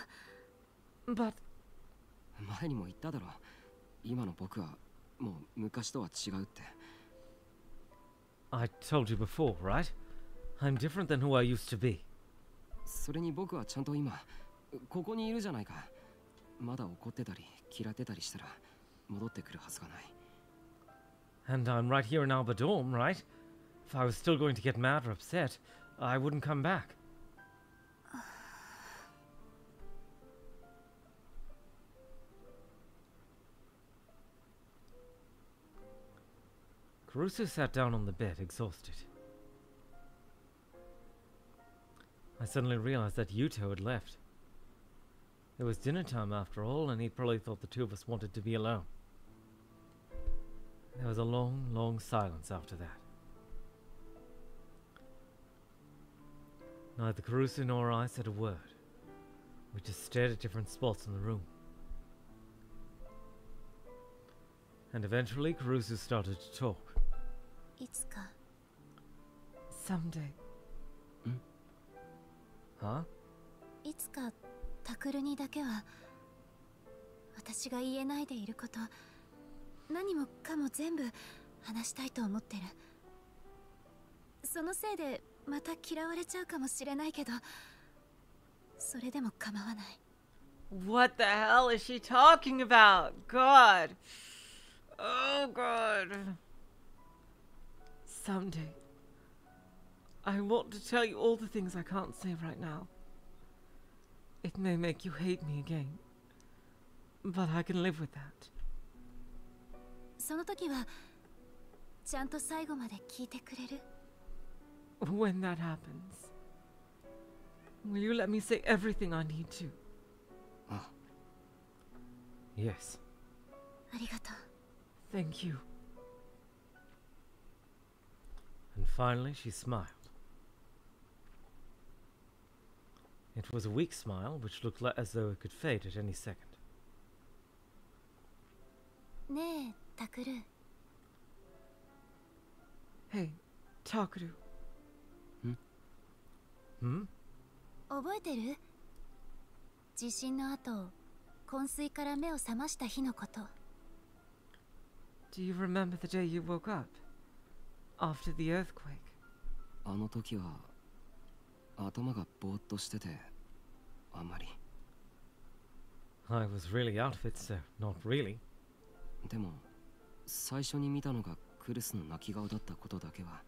But 前にも言っただろ今の僕はもう昔とは違うって I told you before, right? I'm different than who I used to be. それに僕はちゃんと今ここにいるじゃないかまだ怒ってたり嫌ってたりしたら戻ってくるはずがない And I'm right here in Aoba Dorm, right? If I was still going to get mad or upset, I wouldn't come back. Kurusu sat down on the bed, exhausted. I suddenly realized that Yuto had left. It was dinner time after all, and he probably thought the two of us wanted to be alone. There was a long, long silence after that. Neither Kurusu nor I said a word. We just stared at different spots in the room. And eventually, Kurusu started to talk. Itsuka. Someday, いつかタクルにだけは私が言えないでいること何もかも全部話したいと思ってるそのせいでまた嫌われちゃうかもしれないけどそれでも構わない What the hell is she talking about? God. Oh, God. Someday. I want to tell you all the things I can't say right now. It may make you hate me again. But I can live with that. その時はちゃんと最後まで聞いてくれる When that happens, will you let me say everything I need to? Yes. ありがとう Thank you. And finally, she smiled. It was a weak smile, which looked li- as though it could fade at any second. ねえタクル Hey, Takaru. Hmm? 覚えてる地震の後昏睡から目を覚ました日のこと Do you remember the day you woke up? After the earthquake? あの時は 頭がぼーっとしててあんまり I was really out of it, so not really. でも最初に見たのがクルスの泣き顔だったことだけは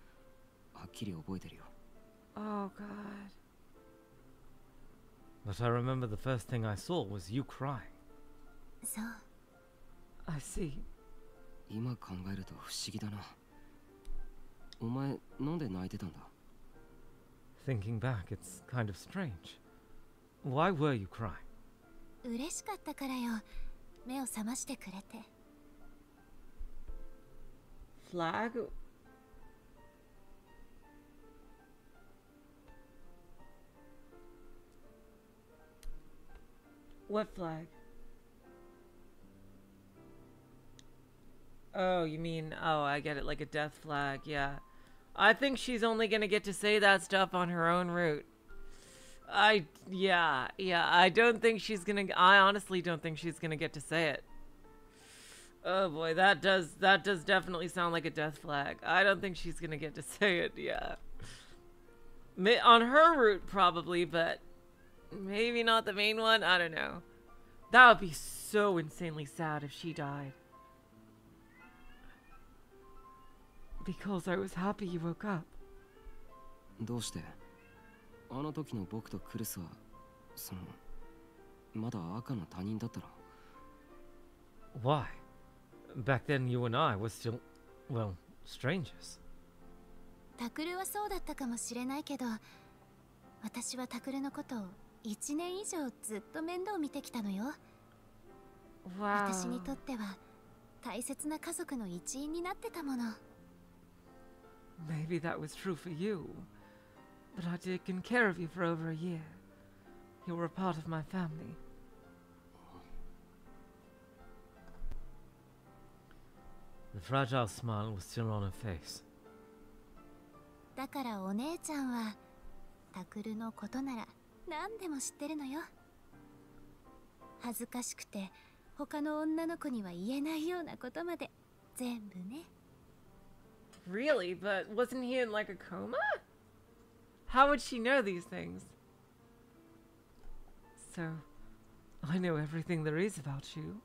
はっきり覚えてるよ Oh, God. But I remember the first thing I saw was you crying. そう I see. 今考えると不思議だなお前なんで泣いてたんだ Thinking back, it's kind of strange. Why were you crying? 嬉しかったからよ目を覚ましてくれて Flag? What flag? Oh, you mean, oh, I get it, like a death flag, yeah. I think she's only gonna get to say that stuff on her own route. I, yeah, yeah, I don't think she's gonna, I honestly don't think she's gonna get to say it. Oh boy, that does that does definitely sound like a death flag. I don't think she's gonna get to say it. Yeah, on her route probably, but maybe not the main one. I don't know. That would be so insanely sad if she died. Because I was happy you woke up. どうして？あの時の僕とクルスはそのまだ赤の他人だったろ Why? Back then, you and I were still, well, strangers. タクルはそうだったかもしれないけど私はタクルのことを1年以上ずっと面倒見てきたのよ Wow. 私にとっては大切な家族の一員になってたもの Maybe that was true for you, but I'd taken care of you for over a year. You were a part of my family. The fragile smile was still on her face. だからお姉ちゃんはタクルのことなら何でも知ってるのよ恥ずかしくて他の女の子には言えないようなことまで全部ね Really? But wasn't he in like a coma? How would she know these things? So, I know everything there is about you.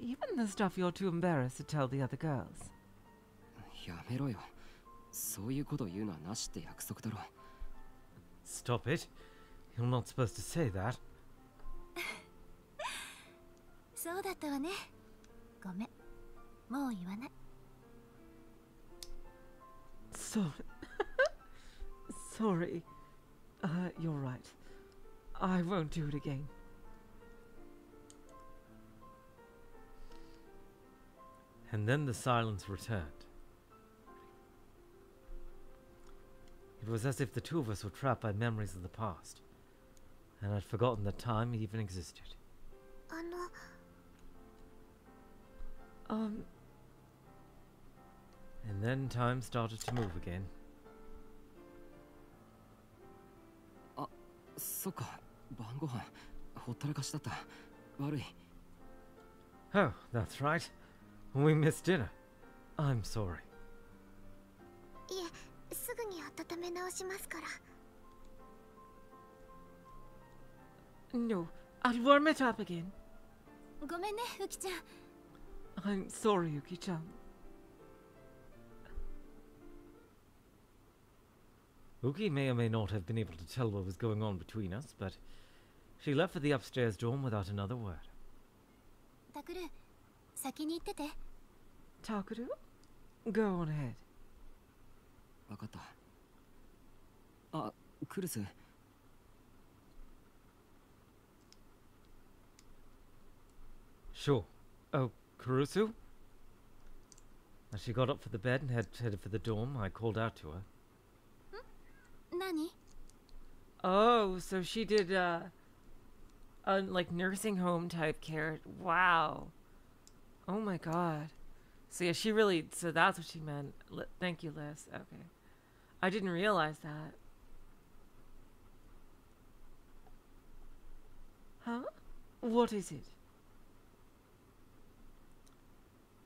Even the stuff you're too embarrassed to tell the other girls. やめろよそういうこと言うのはなしって約束だろ Stop it. You're not supposed to say that. そうだったわねごめんもう言わない Sorry. Sorry. Uh, you're right. I won't do it again. And then the silence returned. It was as if the two of us were trapped by memories of the past, and I'd forgotten that time even existed. あの Um, And then time started to move again. そっか晩ご飯ほったらかしだった悪い Oh, that's right. We missed dinner. I'm sorry. いえすぐに温め直しますから no, I'll warm it up again. ごめんねウキちゃん I'm sorry, Yuki-chan. Uki may or may not have been able to tell what was going on between us, but she left for the upstairs dorm without another word. タクル先に行ってて Takuru, go on ahead. 分かったあクルス Sure. Oh, Kurusu? As she got up for the bed and head, headed for the dorm, I called out to her. 何 Oh, so she did uh, a like nursing home type care. Wow. Oh my god. So yeah, she really. So that's what she meant. Li- thank you, Liz. Okay, I didn't realize that. Huh? What is it?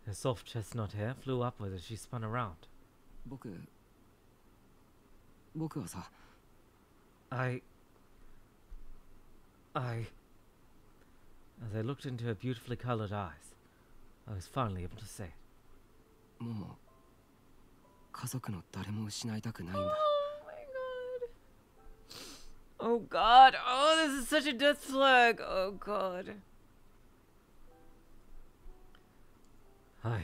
Her soft chestnut hair flew upward as she spun around. 僕僕はさ I. I. As I looked into her beautifully colored eyes, I was finally able to say it. もも家族の誰も失いたくないんだ Oh my god. Oh god. Oh, this is such a death flag. Oh god. I.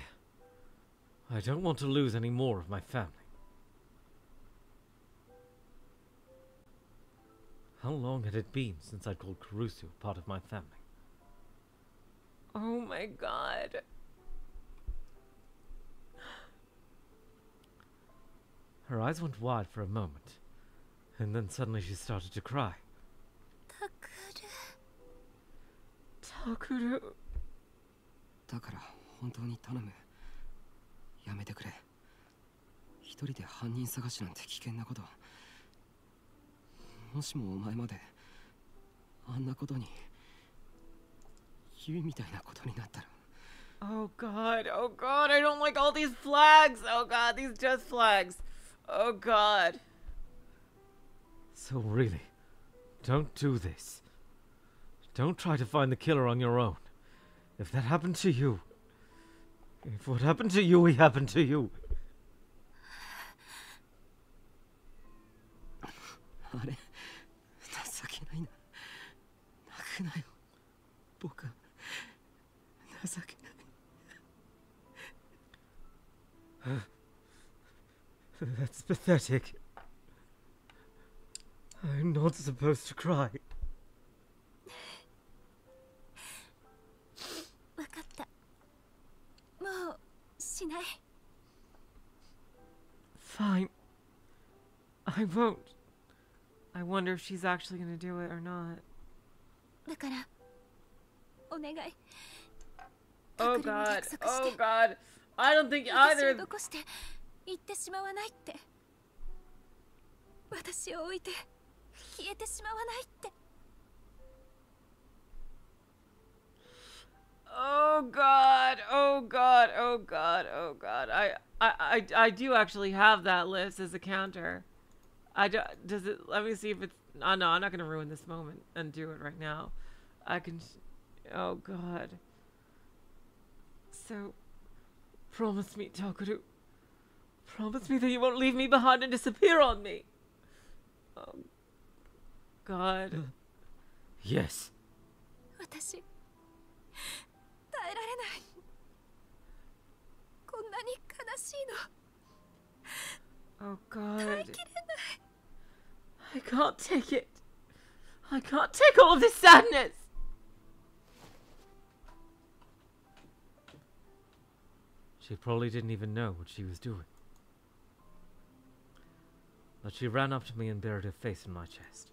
I don't want to lose any more of my family. How long had it been since I'd called Kurusu part of my family? Oh my god. Her eyes went wide for a moment, and then suddenly she started to cry. Takuru. Takuru. だから本当に頼むやめてくれ一人で犯人探しなんて危険なこと もしもお前まであんなことにユイみたいなことになったら Oh god, oh god, I don't like all these flags. Oh god, these death flags. Oh god. So really, don't do this. Don't try to find the killer on your own. If that happened to you, if what happened to you, happened to you, あれ くなよ僕は情けない that's pathetic. I'm not supposed to cry. わかったもうしない Fine. I won't. I wonder if she's actually gonna do it or not. だからお願い Oh タクルに god, 約束し oh て god. I don't think 私 either. を残して行ってしまわないって 私を置いて消えてしまわないって Oh god, oh god, oh god, oh god. I, I, I, I do actually have that list as a counter. I do, does it, let me see if it's, Oh, no, I'm not going to ruin this moment and do it right now. I can. Oh, God. So, promise me, Takuru. Promise me that you won't leave me behind and disappear on me. Oh, God. Uh, yes. Oh God 耐えきれない I can't take it. I can't take all of this sadness. She probably didn't even know what she was doing. But she ran up to me and buried her face in my chest.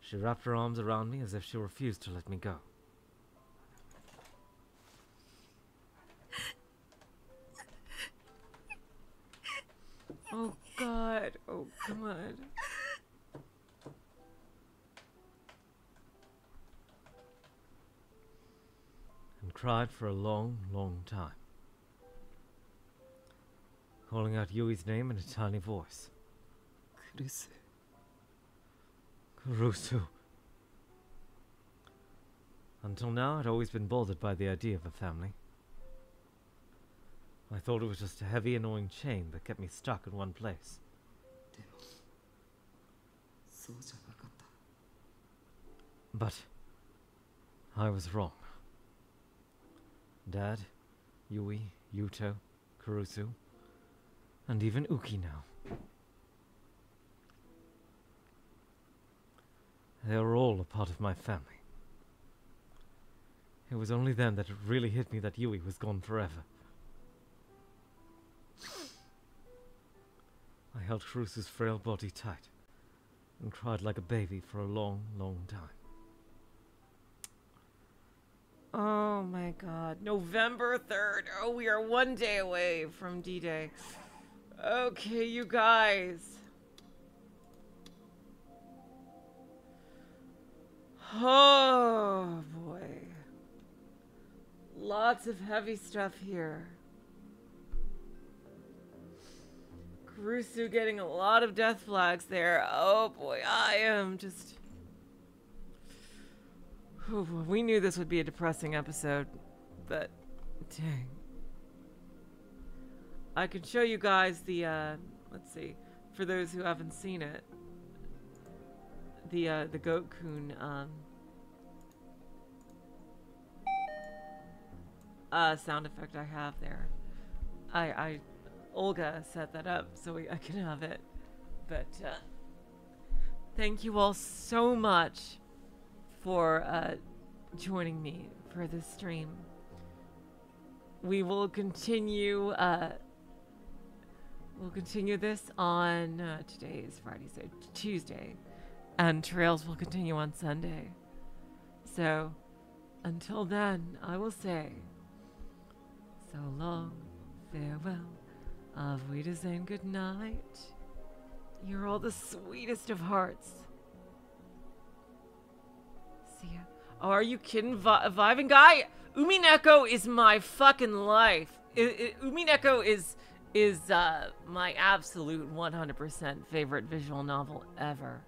She wrapped her arms around me as if she refused to let me go. Oh God. Oh God. cried for a long, long time, calling out Yui's name in a tiny voice. Kurusu. Kurusu. Until now, I'd always been bothered by the idea of a family. I thought it was just a heavy, annoying chain that kept me stuck in one place. But I was wrong. Dad, Yui, Yuto, Kurusu, and even Uki now. They were all a part of my family. It was only then that it really hit me that Yui was gone forever. I held Kurusu's frail body tight and cried like a baby for a long, long time. Oh my God. November 3rd. Oh, we are one day away from D Day. Okay, you guys. Oh boy. Lots of heavy stuff here. Kurusu getting a lot of death flags there. Oh boy, I am just. We knew this would be a depressing episode, but dang. I can show you guys the, uh, let's see, for those who haven't seen it, the, uh, the Goat Coon, um, uh, sound effect I have there. I, I, Olga set that up so we, I can have it, but, uh, thank you all so much for uh, joining me for this stream. We will continue. Uh, we'll continue this on uh, today is Friday, so Tuesday, and trails will continue on Sunday. So, until then, I will say, so long, farewell, auf Wiedersehen, good night. You're all the sweetest of hearts. Oh, are you kidding, Vi- Vivin guy? Umineko is my fucking life. Umineko is is uh, my absolute 100% favorite visual novel ever.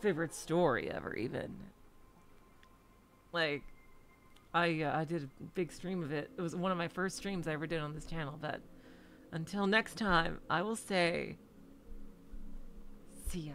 Favorite story ever, even. Like, I uh, I did a big stream of it. It was one of my first streams I ever did on this channel. But until next time, I will say, see ya.